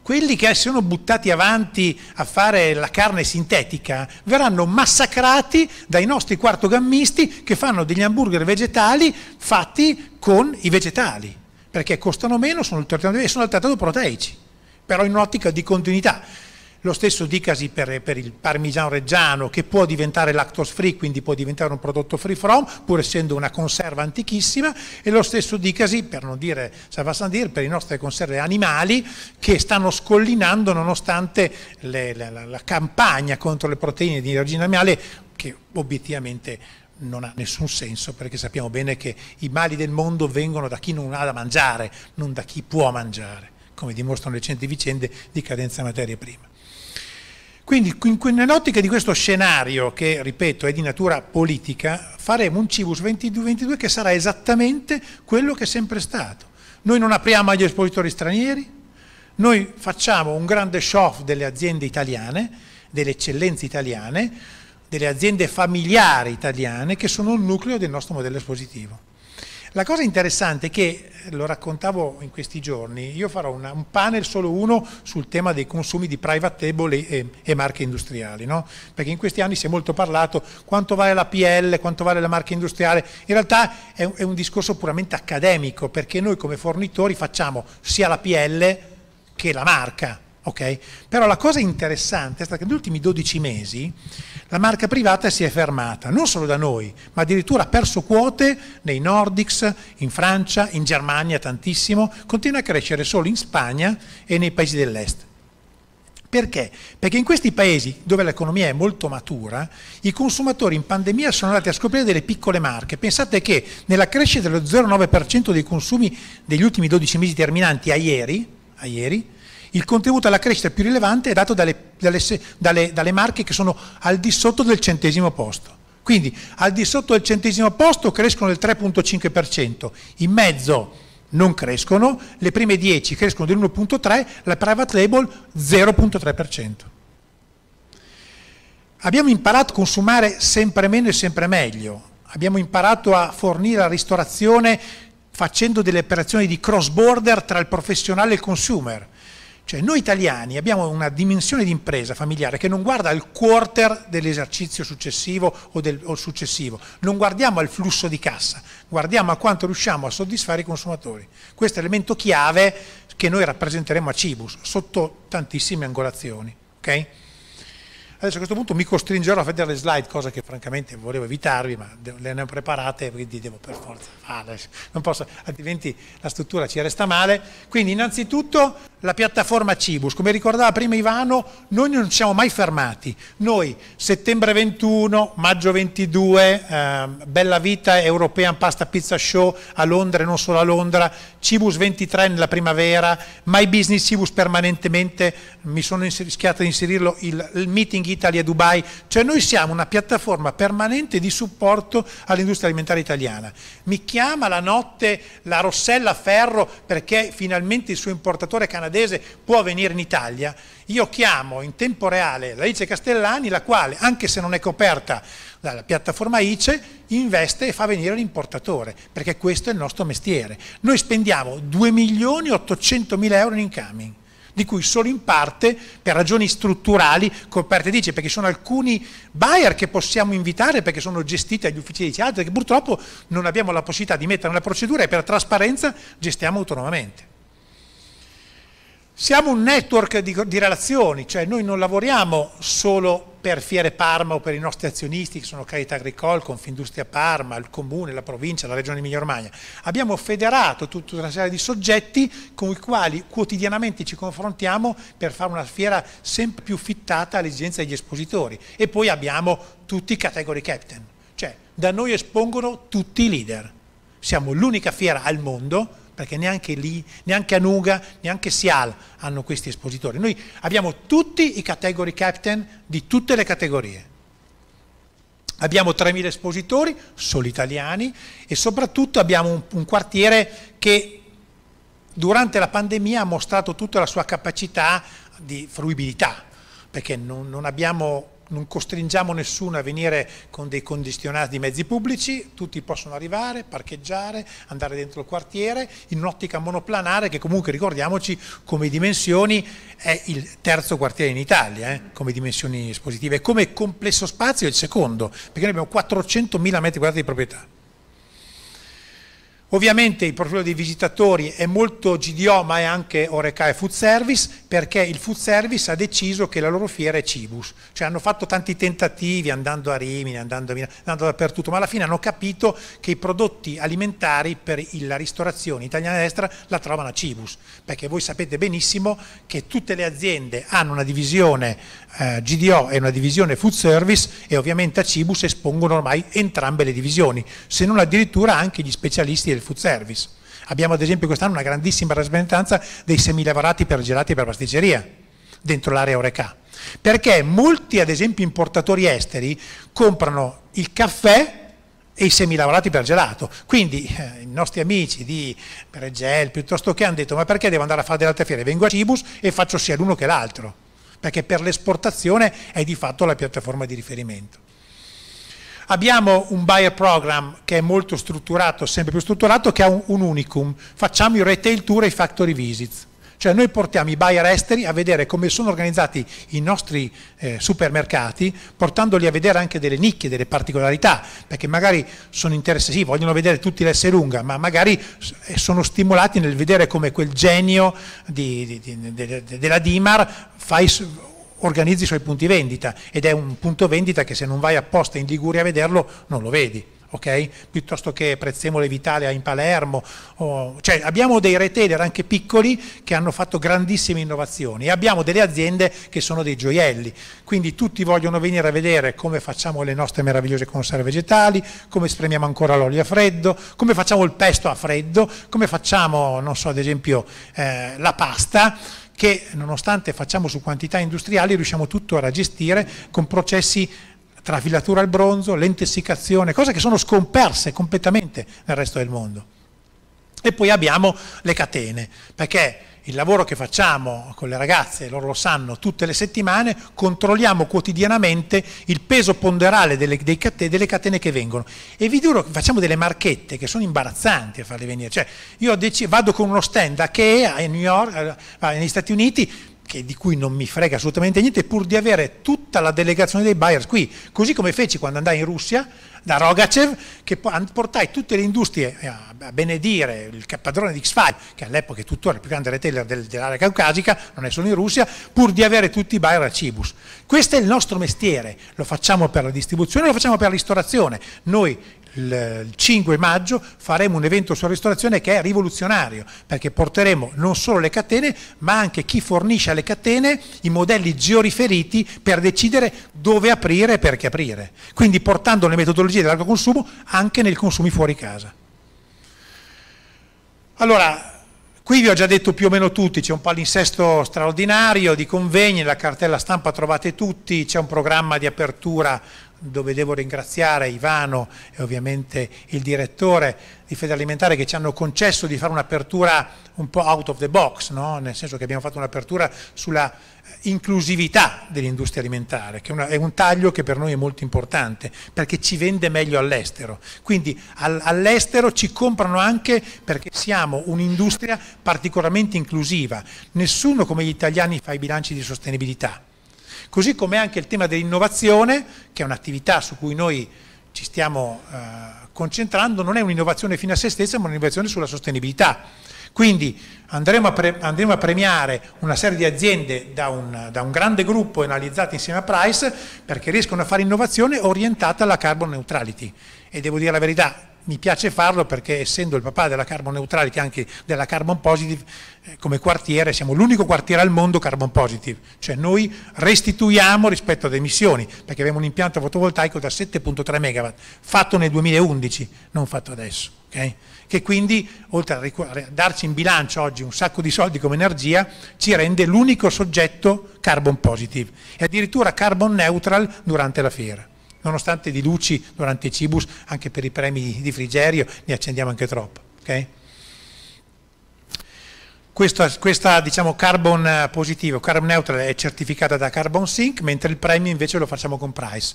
Quelli che sono buttati avanti a fare la carne sintetica verranno massacrati dai nostri quartogammisti che fanno degli hamburger vegetali fatti con i vegetali, perché costano meno sono sono altrettanto proteici però in un'ottica di continuità. Lo stesso dicasi per, per, il parmigiano reggiano che può diventare lactose free, quindi può diventare un prodotto free from, pur essendo una conserva antichissima, e lo stesso dicasi, per non dire Savasandir, per le nostre conserve animali che stanno scollinando nonostante le, la, la, campagna contro le proteine di origine animale che obiettivamente non ha nessun senso perché sappiamo bene che i mali del mondo vengono da chi non ha da mangiare, non da chi può mangiare come dimostrano recenti vicende di cadenza materia prima. Quindi nell'ottica di questo scenario, che ripeto è di natura politica, faremo un Cibus 22 che sarà esattamente quello che è sempre stato. Noi non apriamo agli espositori stranieri, noi facciamo un grande show delle aziende italiane, delle eccellenze italiane, delle aziende familiari italiane che sono un nucleo del nostro modello espositivo. La cosa interessante è che, lo raccontavo in questi giorni, io farò una, un panel solo uno sul tema dei consumi di private label e, e marche industriali, no? perché in questi anni si è molto parlato quanto vale la PL, quanto vale la marca industriale, in realtà è, è un discorso puramente accademico, perché noi come fornitori facciamo sia la PL che la marca, Okay? Però la cosa interessante è stata che negli ultimi 12 mesi la marca privata si è fermata, non solo da noi, ma addirittura ha perso quote nei Nordics, in Francia, in Germania tantissimo, continua a crescere solo in Spagna e nei paesi dell'est. Perché? Perché in questi paesi dove l'economia è molto matura, i consumatori in pandemia sono andati a scoprire delle piccole marche. Pensate che nella crescita dello 0,9% dei consumi degli ultimi 12 mesi terminanti a ieri, a ieri il contributo alla crescita più rilevante è dato dalle, dalle, dalle, dalle marche che sono al di sotto del centesimo posto. Quindi al di sotto del centesimo posto crescono del 3,5%, in mezzo non crescono, le prime 10 crescono dell'1,3%, la private label 0,3%. Abbiamo imparato a consumare sempre meno e sempre meglio, abbiamo imparato a fornire la ristorazione facendo delle operazioni di cross border tra il professionale e il consumer cioè noi italiani abbiamo una dimensione di impresa familiare che non guarda al quarter dell'esercizio successivo o, del, o successivo, non guardiamo al flusso di cassa, guardiamo a quanto riusciamo a soddisfare i consumatori. Questo è l'elemento chiave che noi rappresenteremo a Cibus sotto tantissime angolazioni. Okay? Adesso a questo punto mi costringerò a vedere le slide, cosa che francamente volevo evitarvi, ma le ne ho preparate, quindi devo per forza farle, non posso, altrimenti la struttura ci resta male. Quindi innanzitutto la piattaforma Cibus, come ricordava prima Ivano, noi non ci siamo mai fermati. Noi settembre 21, maggio 22, eh, Bella Vita European Pasta Pizza Show a Londra e non solo a Londra, Cibus 23 nella primavera, My Business Cibus permanentemente, mi sono rischiato di inserirlo, il, il meeting Italia Dubai, cioè noi siamo una piattaforma permanente di supporto all'industria alimentare italiana. Mi chiama la notte la Rossella Ferro perché finalmente il suo importatore canadese può venire in Italia, io chiamo in tempo reale la Lice Castellani, la quale, anche se non è coperta dalla piattaforma ICE, investe e fa venire l'importatore, perché questo è il nostro mestiere. Noi spendiamo 2 milioni e 800 mila euro in incoming di cui solo in parte per ragioni strutturali coperte dice perché sono alcuni buyer che possiamo invitare perché sono gestiti dagli uffici di altri che purtroppo non abbiamo la possibilità di mettere nella procedura e per trasparenza gestiamo autonomamente. Siamo un network di, di, relazioni, cioè noi non lavoriamo solo per Fiere Parma o per i nostri azionisti che sono Carità Agricole, Confindustria Parma, il Comune, la Provincia, la Regione Emilia Romagna. Abbiamo federato tutta una serie di soggetti con i quali quotidianamente ci confrontiamo per fare una fiera sempre più fittata alle esigenze degli espositori. E poi abbiamo tutti i category captain, cioè da noi espongono tutti i leader. Siamo l'unica fiera al mondo perché neanche lì, neanche Anuga, neanche Sial hanno questi espositori. Noi abbiamo tutti i category captain di tutte le categorie. Abbiamo 3.000 espositori, solo italiani, e soprattutto abbiamo un, un quartiere che durante la pandemia ha mostrato tutta la sua capacità di fruibilità, perché non, non abbiamo non costringiamo nessuno a venire con dei condizionati di mezzi pubblici, tutti possono arrivare, parcheggiare, andare dentro il quartiere in un'ottica monoplanare che comunque ricordiamoci come dimensioni è il terzo quartiere in Italia, eh, come dimensioni espositive, come complesso spazio è il secondo, perché noi abbiamo 400.000 metri quadrati di proprietà. Ovviamente il profilo dei visitatori è molto GDO ma è anche Oreca e Food Service perché il Food Service ha deciso che la loro fiera è Cibus, cioè hanno fatto tanti tentativi andando a Rimini, andando, andando dappertutto, ma alla fine hanno capito che i prodotti alimentari per la ristorazione italiana destra la trovano a Cibus, perché voi sapete benissimo che tutte le aziende hanno una divisione eh, GDO e una divisione Food Service e ovviamente a Cibus espongono ormai entrambe le divisioni, se non addirittura anche gli specialisti del food service. Abbiamo ad esempio quest'anno una grandissima rappresentanza dei semilavorati per gelati per pasticceria dentro l'area Oreca. Perché molti ad esempio importatori esteri comprano il caffè e i semilavorati per gelato. Quindi eh, i nostri amici di Pregel piuttosto che hanno detto ma perché devo andare a fare delle altre fiere? Vengo a Cibus e faccio sia l'uno che l'altro, perché per l'esportazione è di fatto la piattaforma di riferimento. Abbiamo un buyer program che è molto strutturato, sempre più strutturato, che ha un, un unicum. Facciamo i retail tour e i factory visits. Cioè noi portiamo i buyer esteri a vedere come sono organizzati i nostri eh, supermercati, portandoli a vedere anche delle nicchie, delle particolarità, perché magari sono interessati, sì, vogliono vedere tutti l'S lunga, ma magari eh, sono stimolati nel vedere come quel genio di, di, di, della Dimar fa i, organizzi i suoi punti vendita ed è un punto vendita che se non vai apposta in Liguria a vederlo non lo vedi okay? piuttosto che Prezzemole Vitalia in Palermo. O... Cioè, abbiamo dei retailer anche piccoli che hanno fatto grandissime innovazioni e abbiamo delle aziende che sono dei gioielli, quindi tutti vogliono venire a vedere come facciamo le nostre meravigliose conserve vegetali, come spremiamo ancora l'olio a freddo, come facciamo il pesto a freddo, come facciamo, non so, ad esempio eh, la pasta, che nonostante facciamo su quantità industriali riusciamo tutto a gestire con processi tra filatura al bronzo, lentessicazione, cose che sono scomperse completamente nel resto del mondo. E poi abbiamo le catene, perché il lavoro che facciamo con le ragazze, loro lo sanno, tutte le settimane, controlliamo quotidianamente il peso ponderale delle, catene, delle catene che vengono. E vi giuro che facciamo delle marchette che sono imbarazzanti a farle venire. Cioè, io vado con uno stand a Kea, a New York, negli Stati Uniti, di cui non mi frega assolutamente niente, pur di avere tutta la delegazione dei buyers qui, così come feci quando andai in Russia da Rogacev, che portai tutte le industrie eh, a benedire il padrone di X5, che all'epoca è tuttora il più grande retailer dell'area caucasica, non è solo in Russia, pur di avere tutti i buyer a Cibus. Questo è il nostro mestiere, lo facciamo per la distribuzione, lo facciamo per la ristorazione. Noi il 5 maggio faremo un evento sulla ristorazione che è rivoluzionario, perché porteremo non solo le catene, ma anche chi fornisce alle catene i modelli georiferiti per decidere dove aprire e perché aprire. Quindi portando le metodologie dell'alto consumo anche nei consumi fuori casa. Allora, Qui vi ho già detto più o meno tutti, c'è un palinsesto straordinario di convegni, la cartella stampa trovate tutti, c'è un programma di apertura dove devo ringraziare Ivano e ovviamente il direttore di Federalimentare che ci hanno concesso di fare un'apertura un po' out of the box, no? nel senso che abbiamo fatto un'apertura sulla inclusività dell'industria alimentare, che è un taglio che per noi è molto importante, perché ci vende meglio all'estero. Quindi all'estero ci comprano anche perché siamo un'industria particolarmente inclusiva. Nessuno come gli italiani fa i bilanci di sostenibilità Così come anche il tema dell'innovazione, che è un'attività su cui noi ci stiamo eh, concentrando, non è un'innovazione fine a se stessa, ma un'innovazione sulla sostenibilità. Quindi andremo a, pre andremo a, premiare una serie di aziende da un, da un, grande gruppo analizzate insieme a Price perché riescono a fare innovazione orientata alla carbon neutrality. E devo dire la verità, mi piace farlo perché essendo il papà della carbon neutrality, anche della carbon positive, eh, come quartiere siamo l'unico quartiere al mondo carbon positive, cioè noi restituiamo rispetto ad emissioni, perché abbiamo un impianto fotovoltaico da 7.3 MW, fatto nel 2011, non fatto adesso, okay? che quindi oltre a darci in bilancio oggi un sacco di soldi come energia, ci rende l'unico soggetto carbon positive e addirittura carbon neutral durante la fiera nonostante di luci durante i cibus, anche per i premi di Frigerio, ne accendiamo anche troppo. Okay? Questa, questa diciamo, carbon positivo, carbon neutral è certificata da Carbon Sync, mentre il premio invece lo facciamo con Price.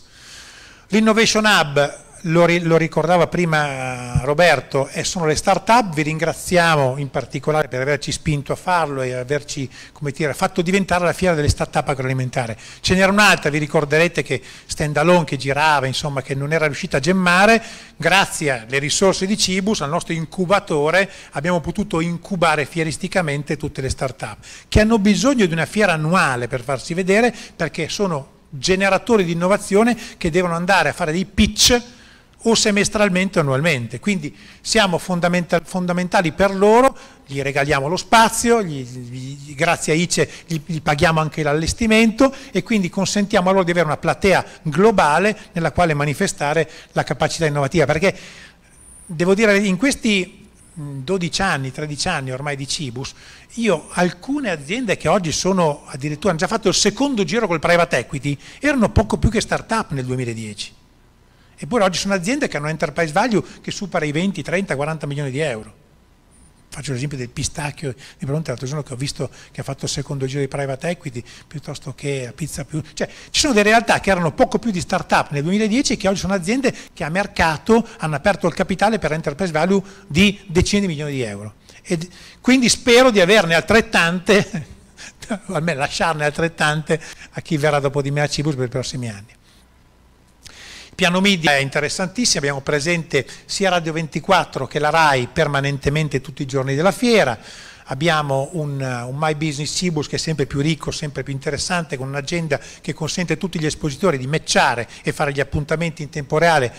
L'Innovation Hub lo, lo, ricordava prima Roberto, e sono le start-up, vi ringraziamo in particolare per averci spinto a farlo e averci dire, fatto diventare la fiera delle start-up agroalimentari. Ce n'era un'altra, vi ricorderete che Standalone che girava, insomma, che non era riuscita a gemmare, grazie alle risorse di Cibus, al nostro incubatore, abbiamo potuto incubare fieristicamente tutte le start-up, che hanno bisogno di una fiera annuale per farsi vedere, perché sono generatori di innovazione che devono andare a fare dei pitch o semestralmente o annualmente. Quindi siamo fondamental fondamentali per loro, gli regaliamo lo spazio, gli, gli, grazie a ICE gli, gli paghiamo anche l'allestimento e quindi consentiamo loro di avere una platea globale nella quale manifestare la capacità innovativa. Perché devo dire, in questi 12 anni, 13 anni ormai di Cibus, io alcune aziende che oggi sono addirittura hanno già fatto il secondo giro col private equity, erano poco più che start-up nel 2010 Eppure oggi sono aziende che hanno enterprise value che supera i 20, 30, 40 milioni di euro. faccio l'esempio del pistacchio di Bronte l'altro giorno che ho visto che ha fatto il secondo giro di private equity piuttosto che a pizza più cioè ci sono delle realtà che erano poco più di start-up nel 2010 e che oggi sono aziende che a mercato hanno aperto il capitale per enterprise value di decine di milioni di euro e quindi spero di averne altrettante o almeno lasciarne altrettante a chi verrà dopo di me a Cibus per i prossimi anni Piano media è interessantissimo, abbiamo presente sia Radio 24 che la RAI permanentemente tutti i giorni della fiera, abbiamo un, un, My Business Cibus che è sempre più ricco, sempre più interessante, con un'agenda che consente a tutti gli espositori di matchare e fare gli appuntamenti in tempo reale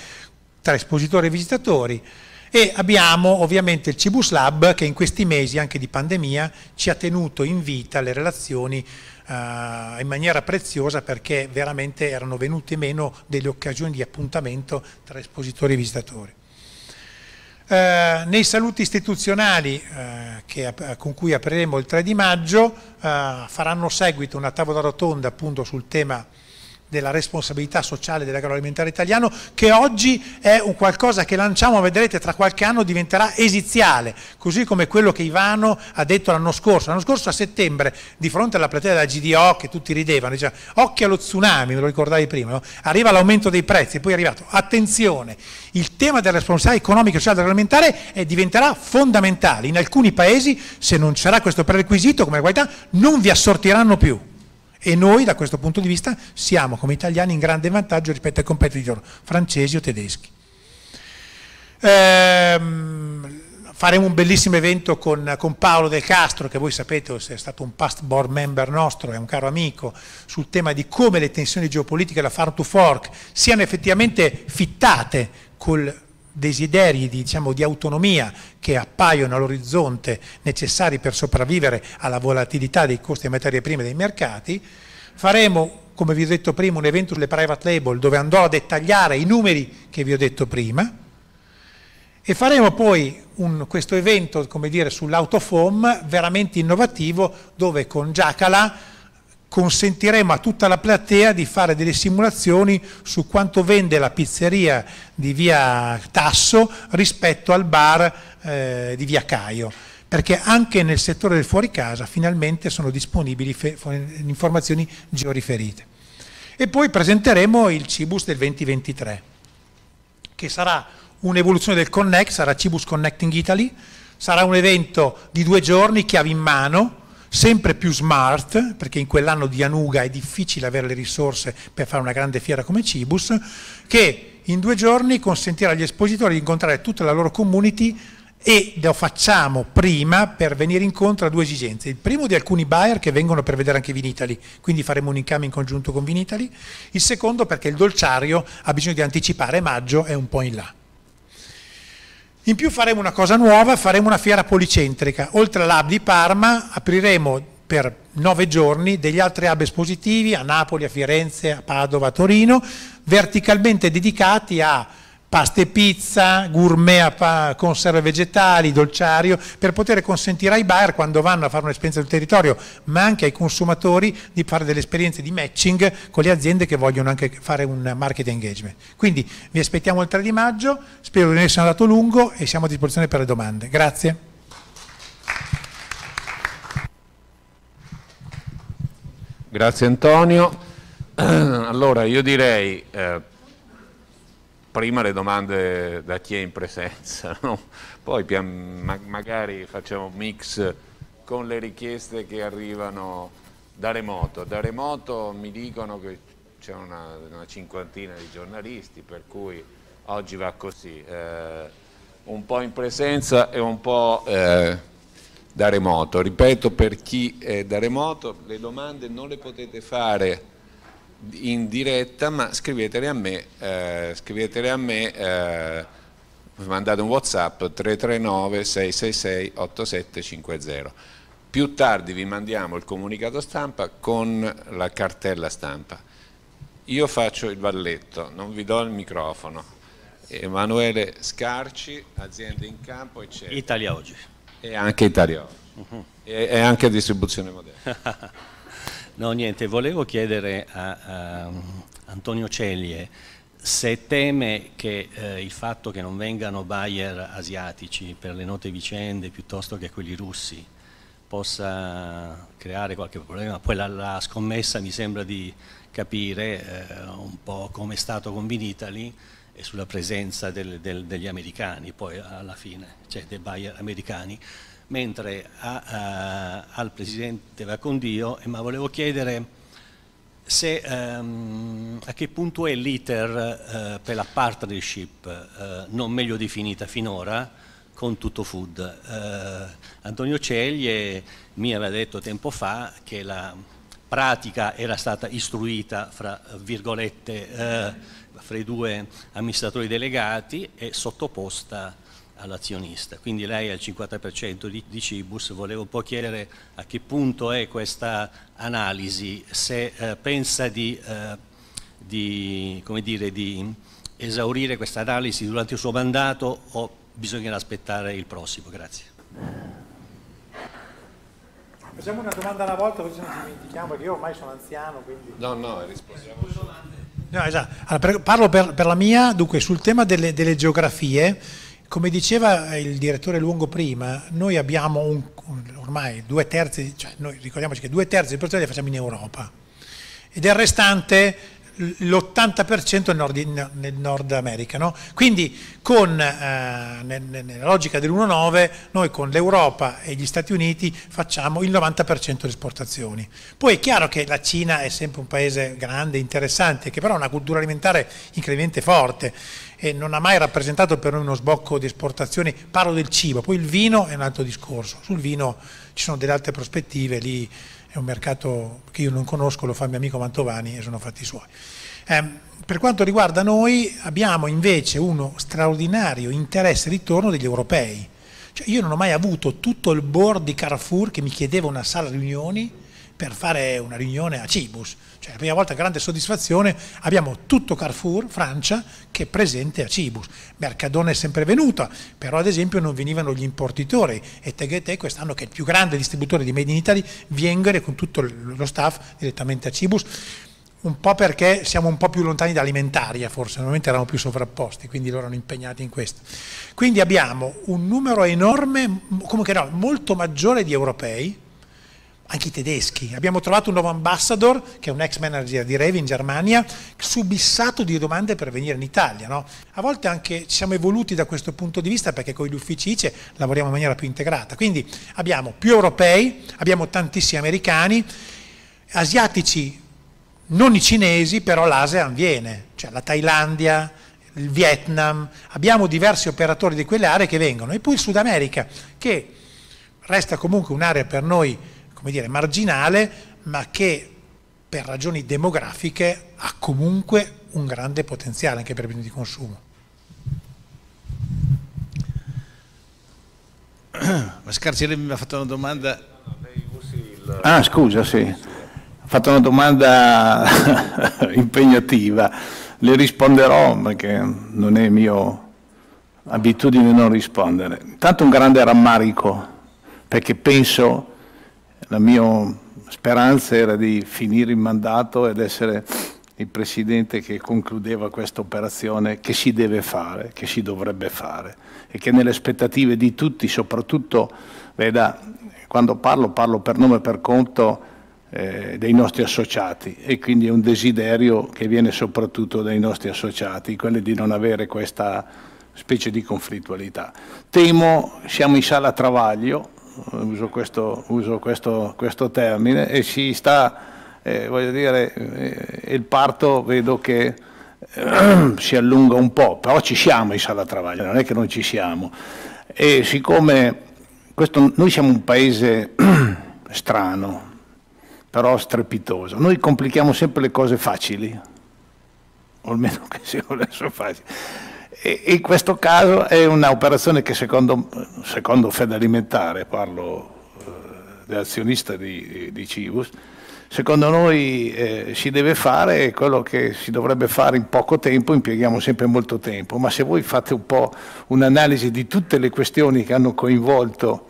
tra espositori e visitatori. E abbiamo ovviamente il Cibus Lab che in questi mesi anche di pandemia ci ha tenuto in vita le relazioni in maniera preziosa perché veramente erano venute meno delle occasioni di appuntamento tra espositori e visitatori. Uh, nei saluti istituzionali uh, che, con cui apriremo il 3 di maggio faranno seguito una tavola rotonda appunto sul tema della responsabilità sociale dell'agroalimentare italiano, che oggi è un qualcosa che lanciamo, vedrete tra qualche anno diventerà esiziale, così come quello che Ivano ha detto l'anno scorso. L'anno scorso a settembre, di fronte alla platea della GDO, che tutti ridevano, diceva occhio allo tsunami, me lo ricordavi prima, no? arriva l'aumento dei prezzi, poi è arrivato, attenzione, il tema della responsabilità economica e sociale dell'agroalimentare diventerà fondamentale. In alcuni paesi, se non c'era questo prerequisito come qualità, non vi assortiranno più e noi da questo punto di vista siamo come italiani in grande vantaggio rispetto ai competitor francesi o tedeschi. Ehm, faremo un bellissimo evento con, con, Paolo Del Castro, che voi sapete è stato un past board member nostro, è un caro amico, sul tema di come le tensioni geopolitiche e la farm to fork siano effettivamente fittate col desideri di, diciamo, di autonomia che appaiono all'orizzonte necessari per sopravvivere alla volatilità dei costi delle materie prime dei mercati, faremo come vi ho detto prima, un evento sulle private label dove andrò a dettagliare i numeri che vi ho detto prima e faremo poi un, questo evento, sull'autofoam veramente innovativo dove con Giacala consentiremo a tutta la platea di fare delle simulazioni su quanto vende la pizzeria di via Tasso rispetto al bar eh, di via Caio perché anche nel settore del fuori casa finalmente sono disponibili informazioni georiferite. E poi presenteremo il Cibus del 2023, che sarà un'evoluzione del Connect, sarà Cibus Connecting Italy, sarà un evento di due giorni, chiavi in mano, sempre più smart, perché in quell'anno di Anuga è difficile avere le risorse per fare una grande fiera come Cibus, che in due giorni consentirà agli espositori di incontrare tutta la loro community e lo facciamo prima per venire incontro a due esigenze. Il primo di alcuni buyer che vengono per vedere anche Vinitali, quindi faremo un income in congiunto con Vinitali. Il secondo perché il dolciario ha bisogno di anticipare, maggio è un po' in là. In più faremo una cosa nuova, faremo una fiera policentrica. Oltre all'hub di Parma apriremo per nove giorni degli altri hub espositivi a Napoli, a Firenze, a Padova, a Torino, verticalmente dedicati a pasta e pizza, gourmet a conserve vegetali, dolciario, per poter consentire ai buyer quando vanno a fare un'esperienza sul territorio, ma anche ai consumatori di fare delle esperienze di matching con le aziende che vogliono anche fare un market engagement. Quindi vi aspettiamo il 3 di maggio, spero di non essere andato lungo e siamo a disposizione per le domande. Grazie. Grazie Antonio. Allora io direi eh, prima le domande da chi è in presenza, no? poi ma magari facciamo un mix con le richieste che arrivano da remoto. Da remoto mi dicono che c'è una, una, cinquantina di giornalisti, per cui oggi va così, eh, un po' in presenza e un po' eh, da remoto. Ripeto, per chi è da remoto, le domande non le potete fare in diretta, ma scrivetele a me, eh, scrivetele a me eh, mandate un Whatsapp 339 666 8750. Più tardi vi mandiamo il comunicato stampa con la cartella stampa. Io faccio il balletto, non vi do il microfono. Emanuele Scarci, azienda in campo, eccetera. Italia Oggi. E anche Italia Oggi. Uh mhm. -huh. e, e anche distribuzione moderna. No, niente, volevo chiedere a, a Antonio Celie se teme che eh, il fatto che non vengano buyer asiatici per le note vicende piuttosto che quelli russi possa creare qualche problema, poi la, la scommessa mi sembra di capire eh, un po' come è stato con Vinitali e sulla presenza del, del, degli americani poi alla fine, cioè dei buyer americani, mentre a, a, al Presidente Vacondio, ma volevo chiedere se, um, a che punto è l'iter uh, per la partnership uh, non meglio definita finora con Tutto Food. Uh, Antonio Ceglie mi aveva detto tempo fa che la pratica era stata istruita fra virgolette fra i due amministratori delegati e sottoposta all'azionista. Quindi lei ha il 50% di, di, Cibus, volevo un po' chiedere a che punto è questa analisi, se eh, pensa di, eh, di, dire, di, esaurire questa analisi durante il suo mandato o bisognerà aspettare il prossimo. Grazie. Facciamo una domanda alla volta così non ci dimentichiamo perché io ormai sono anziano. Quindi... No, no, rispondiamo. No, esatto. allora, per, parlo per, per, la mia, dunque sul tema delle, delle geografie come diceva il direttore Lungo prima, noi abbiamo un, ormai due terzi, cioè noi ricordiamoci che due terzi del petrolio li facciamo in Europa e del restante l'80% nel Nord, nel Nord America. No? Quindi con, eh, nella logica dell'1,9 noi con l'Europa e gli Stati Uniti facciamo il 90% delle esportazioni. Poi è chiaro che la Cina è sempre un paese grande, interessante, che però ha una cultura alimentare incredibilmente forte e non ha mai rappresentato per noi uno sbocco di esportazioni, parlo del cibo, poi il vino è un altro discorso, sul vino ci sono delle altre prospettive, lì è un mercato che io non conosco, lo fa mio amico Mantovani e sono fatti suoi. Eh, per quanto riguarda noi abbiamo invece uno straordinario interesse ritorno degli europei, cioè, io non ho mai avuto tutto il board di Carrefour che mi chiedeva una sala riunioni per fare una riunione a Cibus. Cioè, la prima volta grande soddisfazione, abbiamo tutto Carrefour, Francia, che è presente a Cibus. Mercadone è sempre venuta, però ad esempio non venivano gli importatori e Tegete quest'anno che è il più grande distributore di Made in Italy, viene con tutto lo staff direttamente a Cibus un po' perché siamo un po' più lontani da Alimentaria, forse, normalmente erano più sovrapposti, quindi loro erano impegnati in questo. Quindi abbiamo un numero enorme, comunque no, molto maggiore di europei, anche i tedeschi. Abbiamo trovato un nuovo ambassador, che è un ex manager di Revi in Germania, subissato di domande per venire in Italia. No? A volte anche ci siamo evoluti da questo punto di vista perché con gli uffici ICE lavoriamo in maniera più integrata. Quindi abbiamo più europei, abbiamo tantissimi americani, asiatici, non i cinesi, però l'ASEAN viene, cioè la Thailandia, il Vietnam, abbiamo diversi operatori di quelle aree che vengono. E poi il Sud America, che resta comunque un'area per noi come dire, marginale, ma che per ragioni demografiche ha comunque un grande potenziale anche per beni di consumo. Mascarcelli mi ha fatto una domanda. Ah, scusa, sì. Ha fatto una domanda impegnativa. Le risponderò perché non è mio abitudine non rispondere. Intanto un grande rammarico perché penso la mia speranza era di finire il mandato ed essere il Presidente che concludeva questa operazione che si deve fare, che si dovrebbe fare e che nelle aspettative di tutti, soprattutto, veda, quando parlo parlo per nome e per conto eh, dei nostri associati e quindi è un desiderio che viene soprattutto dai nostri associati, quello di non avere questa specie di conflittualità. Temo, siamo in sala travaglio, uso questo, uso questo, questo termine, e si sta, eh, voglio dire, eh, il parto vedo che eh, si allunga un po', però ci siamo in sala travaglio, non è che non ci siamo. E siccome questo, noi siamo un paese strano, però strepitoso, noi complichiamo sempre le cose facili, o almeno che siano adesso facili in questo caso è un'operazione che secondo, secondo Fedalimentare, parlo eh, dell'azionista di, di Cibus, secondo noi eh, si deve fare quello che si dovrebbe fare in poco tempo, impieghiamo sempre molto tempo, ma se voi fate un po' un'analisi di tutte le questioni che hanno coinvolto,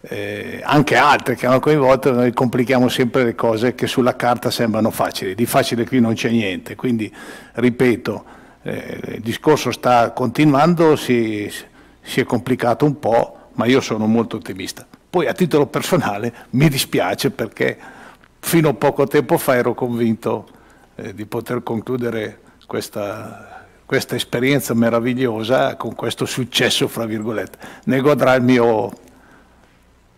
eh, anche altre che hanno coinvolto, noi complichiamo sempre le cose che sulla carta sembrano facili, di facile qui non c'è niente, quindi ripeto, eh, il discorso sta continuando, si, si è complicato un po', ma io sono molto ottimista. Poi a titolo personale mi dispiace perché fino a poco tempo fa ero convinto eh, di poter concludere questa, questa, esperienza meravigliosa con questo successo, fra virgolette. Ne godrà il mio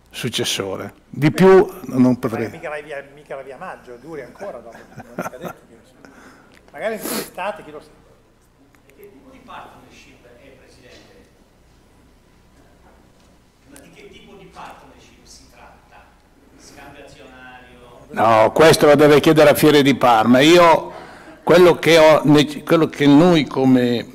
successore. Di più non potrei... Mica la via, mica la via maggio, duri ancora dopo. Magari in quest'estate, chi lo sa. No, questo lo deve chiedere a Fiere di Parma. Io, quello che, ho, quello che noi come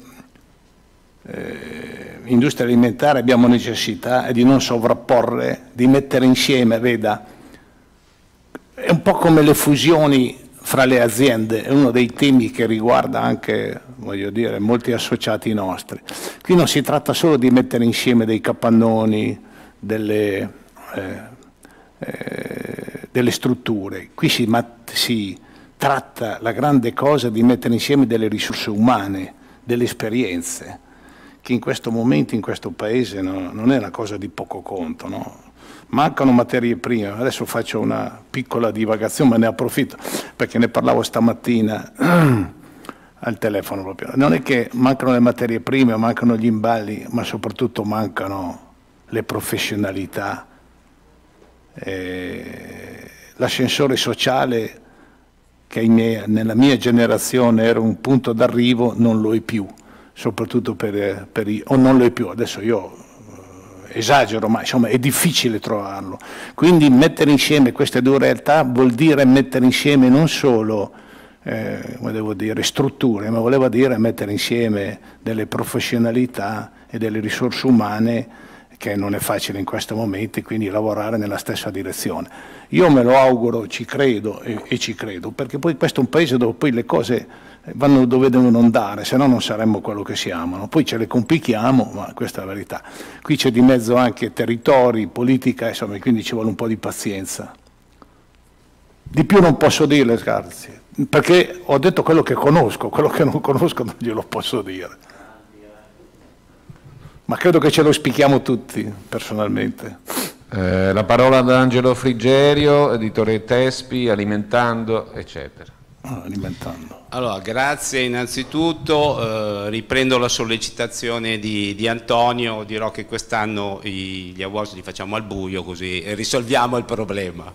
eh, industria alimentare abbiamo necessità è di non sovrapporre, di mettere insieme, veda, è un po' come le fusioni fra le aziende, è uno dei temi che riguarda anche, voglio dire, molti associati nostri. Qui non si tratta solo di mettere insieme dei capannoni, delle... Eh, eh, delle strutture. Qui si, si, tratta la grande cosa di mettere insieme delle risorse umane, delle esperienze, che in questo momento, in questo paese, no, non è una cosa di poco conto. No? Mancano materie prime, adesso faccio una piccola divagazione, ma ne approfitto perché ne parlavo stamattina al telefono proprio. Non è che mancano le materie prime, mancano gli imballi, ma soprattutto mancano le professionalità, eh, l'ascensore sociale che miei, nella mia generazione era un punto d'arrivo non lo è più, soprattutto per, per i, o non lo è più, adesso io eh, esagero, ma insomma è difficile trovarlo. Quindi mettere insieme queste due realtà vuol dire mettere insieme non solo eh, dire, strutture, ma voleva dire mettere insieme delle professionalità e delle risorse umane che non è facile in questo momento, e quindi lavorare nella stessa direzione. Io me lo auguro, ci credo e, e, ci credo, perché poi questo è un paese dove poi le cose vanno dove devono andare, se no non saremmo quello che siamo. No? Poi ce le complichiamo, ma questa è la verità. Qui c'è di mezzo anche territori, politica, insomma, quindi ci vuole un po' di pazienza. Di più non posso dirle, grazie, perché ho detto quello che conosco, quello che non conosco non glielo posso dire ma credo che ce lo spichiamo tutti personalmente. Eh, la parola ad Angelo Frigerio, editore Tespi, Alimentando, eccetera. Ah, alimentando. Allora, grazie innanzitutto, eh, riprendo la sollecitazione di, di, Antonio, dirò che quest'anno gli awards li facciamo al buio così risolviamo il problema.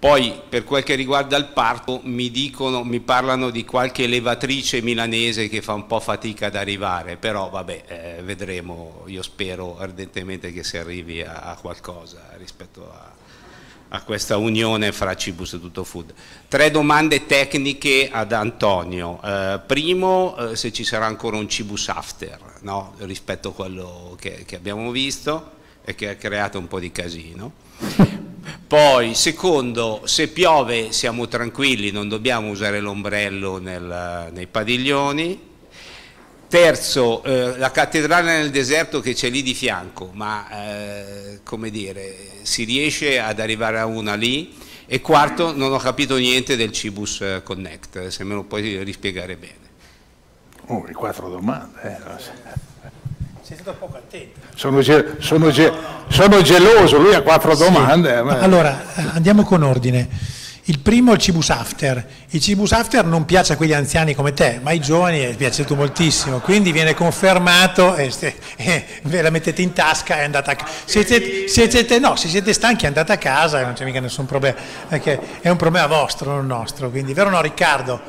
Poi per quel che riguarda il parco mi, dicono, mi parlano di qualche elevatrice milanese che fa un po' fatica ad arrivare, però vabbè eh, vedremo, io spero ardentemente che si arrivi a, a qualcosa rispetto a, a, questa unione fra Cibus e Tutto Food. Tre domande tecniche ad Antonio, eh, primo eh, se ci sarà ancora un Cibus After no? rispetto a quello che, che abbiamo visto e che ha creato un po' di casino. Poi, secondo, se piove siamo tranquilli, non dobbiamo usare l'ombrello nei padiglioni. Terzo, eh, la cattedrale nel deserto che c'è lì di fianco, ma eh, come dire, si riesce ad arrivare a una lì. E quarto, non ho capito niente del Cibus Connect, se me lo puoi rispiegare bene. Oh, quattro domande. Eh sei stato poco attento. Sono, ge sono, ge sono geloso, lui ha quattro sì. domande. Allora, eh, andiamo con ordine. Il primo è il Cibus After. Il Cibus After non piace a quegli anziani come te, ma ai giovani è piaciuto moltissimo, quindi viene confermato e, e ve la mettete in tasca e andate a casa. Se siete, no, se siete stanchi andate a casa e non c'è mica nessun problema, perché è un problema vostro, non nostro. Quindi, vero no Riccardo?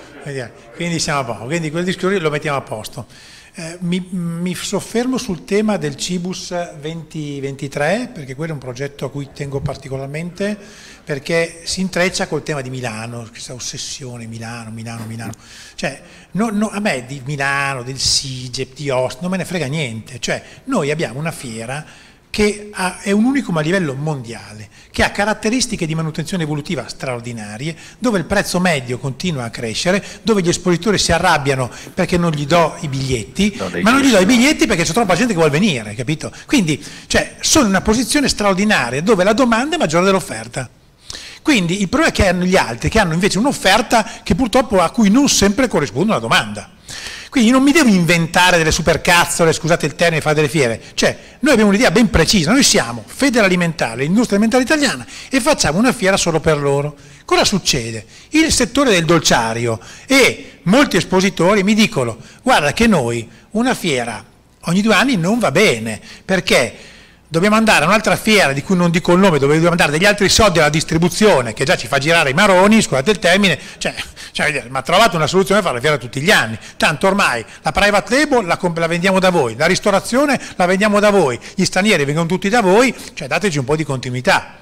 Quindi siamo a posto, quindi quel discorso lo mettiamo a posto. Eh, mi, mi, soffermo sul tema del Cibus 2023 perché quello è un progetto a cui tengo particolarmente perché si intreccia col tema di Milano, questa ossessione Milano, Milano, Milano. Cioè, no, no, a me di Milano, del SIGEP, di Ost, non me ne frega niente. Cioè, noi abbiamo una fiera che ha, è un unicum a livello mondiale, che ha caratteristiche di manutenzione evolutiva straordinarie, dove il prezzo medio continua a crescere, dove gli espositori si arrabbiano perché non gli do i biglietti, no, ma non gli do i biglietti perché c'è troppa gente che vuole venire, capito? Quindi cioè, sono in una posizione straordinaria dove la domanda è maggiore dell'offerta. Quindi il problema è che hanno gli altri, che hanno invece un'offerta che purtroppo a cui non sempre corrisponde la domanda. Quindi non mi devo inventare delle supercazzole, scusate il termine, fare delle fiere. Cioè, noi abbiamo un'idea ben precisa, noi siamo Federalimentare, l'industria alimentare italiana e facciamo una fiera solo per loro. Cosa succede? Il settore del dolciario e molti espositori mi dicono, guarda che noi una fiera ogni due anni non va bene, perché dobbiamo andare a un'altra fiera di cui non dico il nome, dove dobbiamo dare degli altri soldi alla distribuzione che già ci fa girare i maroni, scusate il termine, cioè, cioè ma trovate una soluzione per fare la fiera tutti gli anni. Tanto ormai la private label la, la, vendiamo da voi, la ristorazione la vendiamo da voi, gli stranieri vengono tutti da voi, cioè dateci un po' di continuità.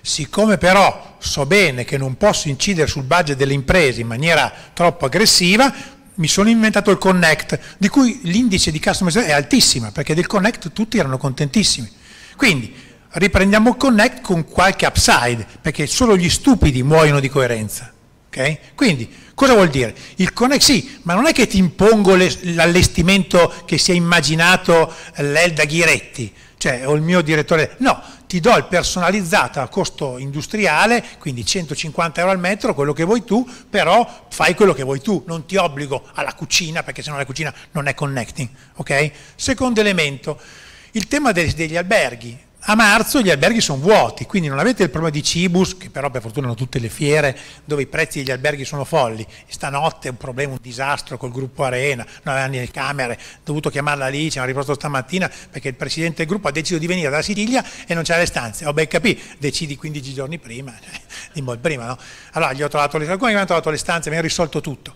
Siccome però so bene che non posso incidere sul budget delle imprese in maniera troppo aggressiva, mi sono inventato il Connect, di cui l'indice di customer è altissima, perché del Connect tutti erano contentissimi. Quindi riprendiamo il Connect con qualche upside, perché solo gli stupidi muoiono di coerenza. Okay? Quindi cosa vuol dire? Il Connect sì, ma non è che ti impongo l'allestimento che si è immaginato l'Elda Ghiretti, cioè o il mio direttore, no, ti do il personalizzato a costo industriale, quindi 150 euro al metro, quello che vuoi tu, però fai quello che vuoi tu, non ti obbligo alla cucina, perché se no la cucina non è connecting, ok? Secondo elemento, il tema degli alberghi, a marzo gli alberghi sono vuoti, quindi non avete il problema di Cibus, che però per fortuna hanno tutte le fiere dove i prezzi degli alberghi sono folli. Stanotte è un problema, un disastro col gruppo Arena, non avevano le camere, ho dovuto chiamarla lì, ci hanno riposto stamattina perché il presidente del gruppo ha deciso di venire dalla Sicilia e non c'era le stanze. Ho ben capito, decidi 15 giorni prima, cioè, prima no? Allora gli ho trovato le, alcuni hanno trovato le stanze, mi hanno risolto tutto.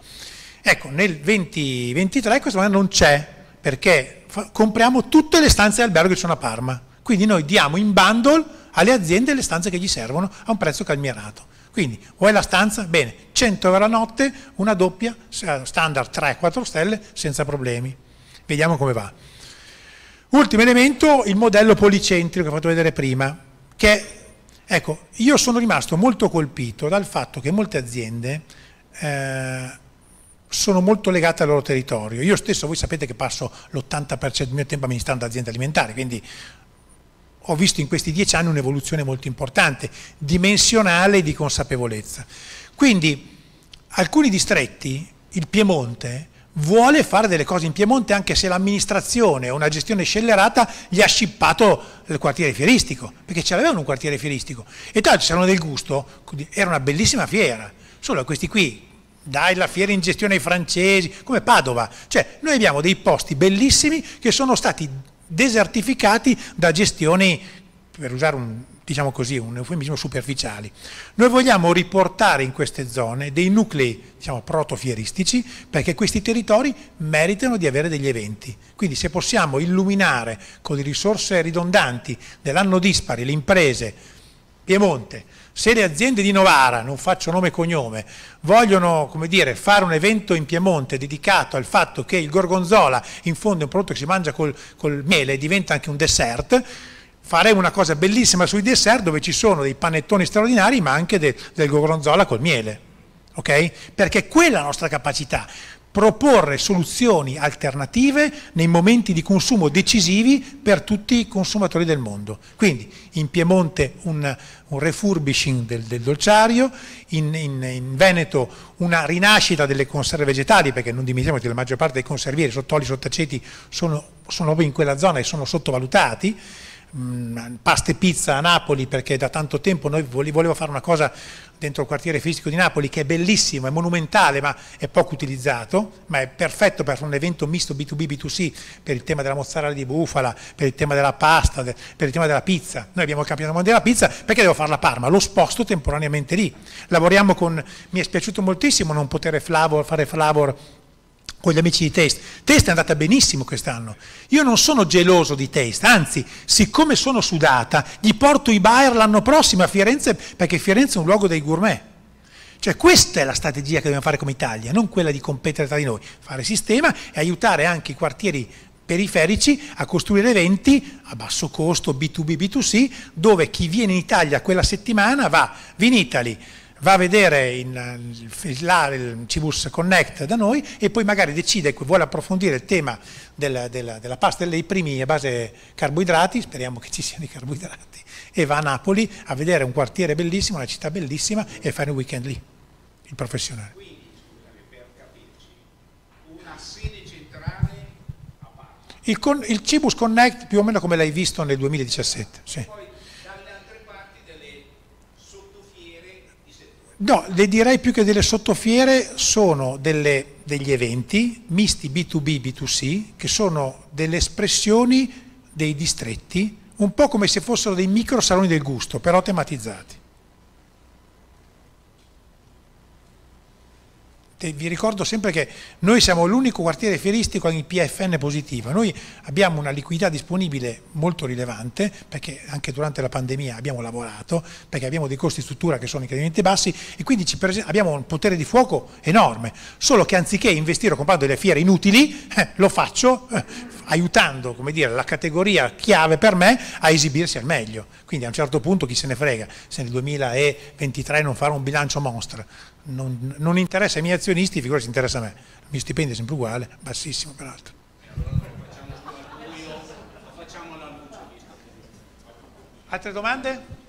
Ecco, nel 2023 questo non c'è, perché compriamo tutte le stanze albergo che sono a Parma quindi noi diamo in bundle alle aziende le stanze che gli servono a un prezzo calmierato. Quindi vuoi la stanza? Bene, 100 euro la notte, una doppia, standard 3-4 stelle, senza problemi. Vediamo come va. Ultimo elemento, il modello policentrico che ho fatto vedere prima, che, ecco, io sono rimasto molto colpito dal fatto che molte aziende eh, sono molto legate al loro territorio. Io stesso, voi sapete che passo l'80% del mio tempo amministrando aziende alimentari, quindi ho visto in questi dieci anni un'evoluzione molto importante, dimensionale e di consapevolezza. Quindi alcuni distretti, il Piemonte, vuole fare delle cose in Piemonte anche se l'amministrazione o una gestione scellerata gli ha scippato il quartiere fieristico, perché ce l'avevano un quartiere fieristico. E tra l'altro c'erano del gusto, era una bellissima fiera, solo questi qui, dai la fiera in gestione ai francesi, come Padova. Cioè noi abbiamo dei posti bellissimi che sono stati desertificati da gestioni, per usare un, diciamo così, un eufemismo, superficiali. Noi vogliamo riportare in queste zone dei nuclei diciamo, protofieristici perché questi territori meritano di avere degli eventi. Quindi se possiamo illuminare con le risorse ridondanti dell'anno dispari le imprese, Piemonte, se le aziende di Novara, non faccio nome e cognome, vogliono dire, fare un evento in Piemonte dedicato al fatto che il gorgonzola in fondo è un prodotto che si mangia col, col miele e diventa anche un dessert, faremo una cosa bellissima sui dessert dove ci sono dei panettoni straordinari ma anche de, del gorgonzola col miele. Okay? Perché quella è la nostra capacità proporre soluzioni alternative nei momenti di consumo decisivi per tutti i consumatori del mondo. Quindi in Piemonte un, un refurbishing del, del dolciario, in, in, in, Veneto una rinascita delle conserve vegetali, perché non dimentichiamo che la maggior parte dei conservieri, sottoli, sottaceti, sono, sono proprio in quella zona e sono sottovalutati, mm, pasta e pizza a Napoli perché da tanto tempo noi volevo fare una cosa dentro il quartiere fisico di Napoli che è bellissimo, è monumentale ma è poco utilizzato, ma è perfetto per un evento misto B2B, B2C per il tema della mozzarella di bufala, per il tema della pasta, per il tema della pizza. Noi abbiamo il campionato mondiale della pizza, perché devo farla a Parma? Lo sposto temporaneamente lì. Lavoriamo con, mi è spiaciuto moltissimo non poter flavor, fare flavor con gli amici di Taste. Taste è andata benissimo quest'anno. Io non sono geloso di Taste, anzi, siccome sono sudata, gli porto i Bayer l'anno prossimo a Firenze perché Firenze è un luogo dei gourmet. Cioè questa è la strategia che dobbiamo fare come Italia, non quella di competere tra di noi, fare sistema e aiutare anche i quartieri periferici a costruire eventi a basso costo, B2B, B2C, dove chi viene in Italia quella settimana va, Vinitali, va a vedere in, là, il Cibus Connect da noi e poi magari decide che vuole approfondire il tema della, della, della pasta dei primi a base carboidrati, speriamo che ci siano i carboidrati, e va a Napoli a vedere un quartiere bellissimo, una città bellissima e fare un weekend lì, il professionale. Quindi, scusami, per capirci, una Il, con, il Cibus Connect più o meno come l'hai visto nel 2017. Sì. Poi dalle altre parti delle sottofiere di settore. No, le direi più che delle sottofiere sono delle- degli eventi misti B2B, B2C, che sono delle espressioni dei distretti, un po' come se fossero dei micro saloni del gusto, però tematizzati. Vi ricordo sempre che noi siamo l'unico quartiere fieristico il PFN positivo, noi abbiamo una liquidità disponibile molto rilevante perché anche durante la pandemia abbiamo lavorato, perché abbiamo dei costi di struttura che sono incredibilmente bassi e quindi abbiamo un potere di fuoco enorme, solo che anziché investire o comprare delle fiere inutili, eh, lo faccio eh, aiutando dire, la categoria chiave per me a esibirsi al meglio. Quindi a un certo punto chi se ne frega? Se nel 2023 non farò un bilancio mostra non, non interessa ai miei azionisti, figurati interessa a me. Il mio stipendio è sempre uguale, bassissimo peraltro. Altre domande?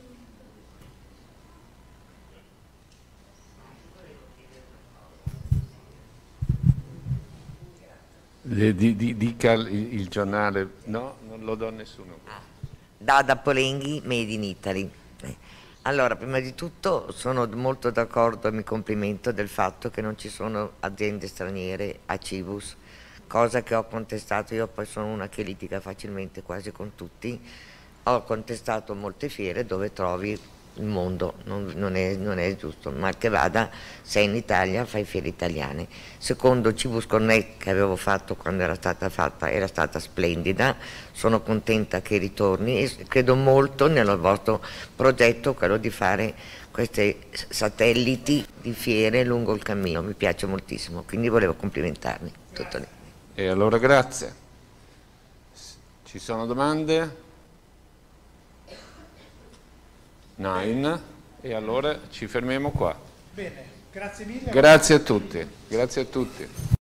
Eh, di- di- dica il, il giornale, no, non lo do a nessuno. Dada Polenghi, Made in Italy. Allora, prima di tutto sono molto d'accordo e mi complimento del fatto che non ci sono aziende straniere a Cibus, cosa che ho contestato, io poi sono una che litiga facilmente quasi con tutti, ho contestato molte fiere dove trovi il mondo, non, non è, non è giusto, mal che vada, sei in Italia, fai fiere italiane. Secondo Cibus Connect che avevo fatto quando era stata fatta, era stata splendida, sono contenta che ritorni e credo molto nel vostro progetto, quello di fare questi satelliti di fiere lungo il cammino, mi piace moltissimo, quindi volevo complimentarmi. Tutto lì. E allora grazie. Ci sono domande? Nine. E allora ci fermiamo qua. Bene, grazie mille. Grazie a tutti. Grazie a tutti.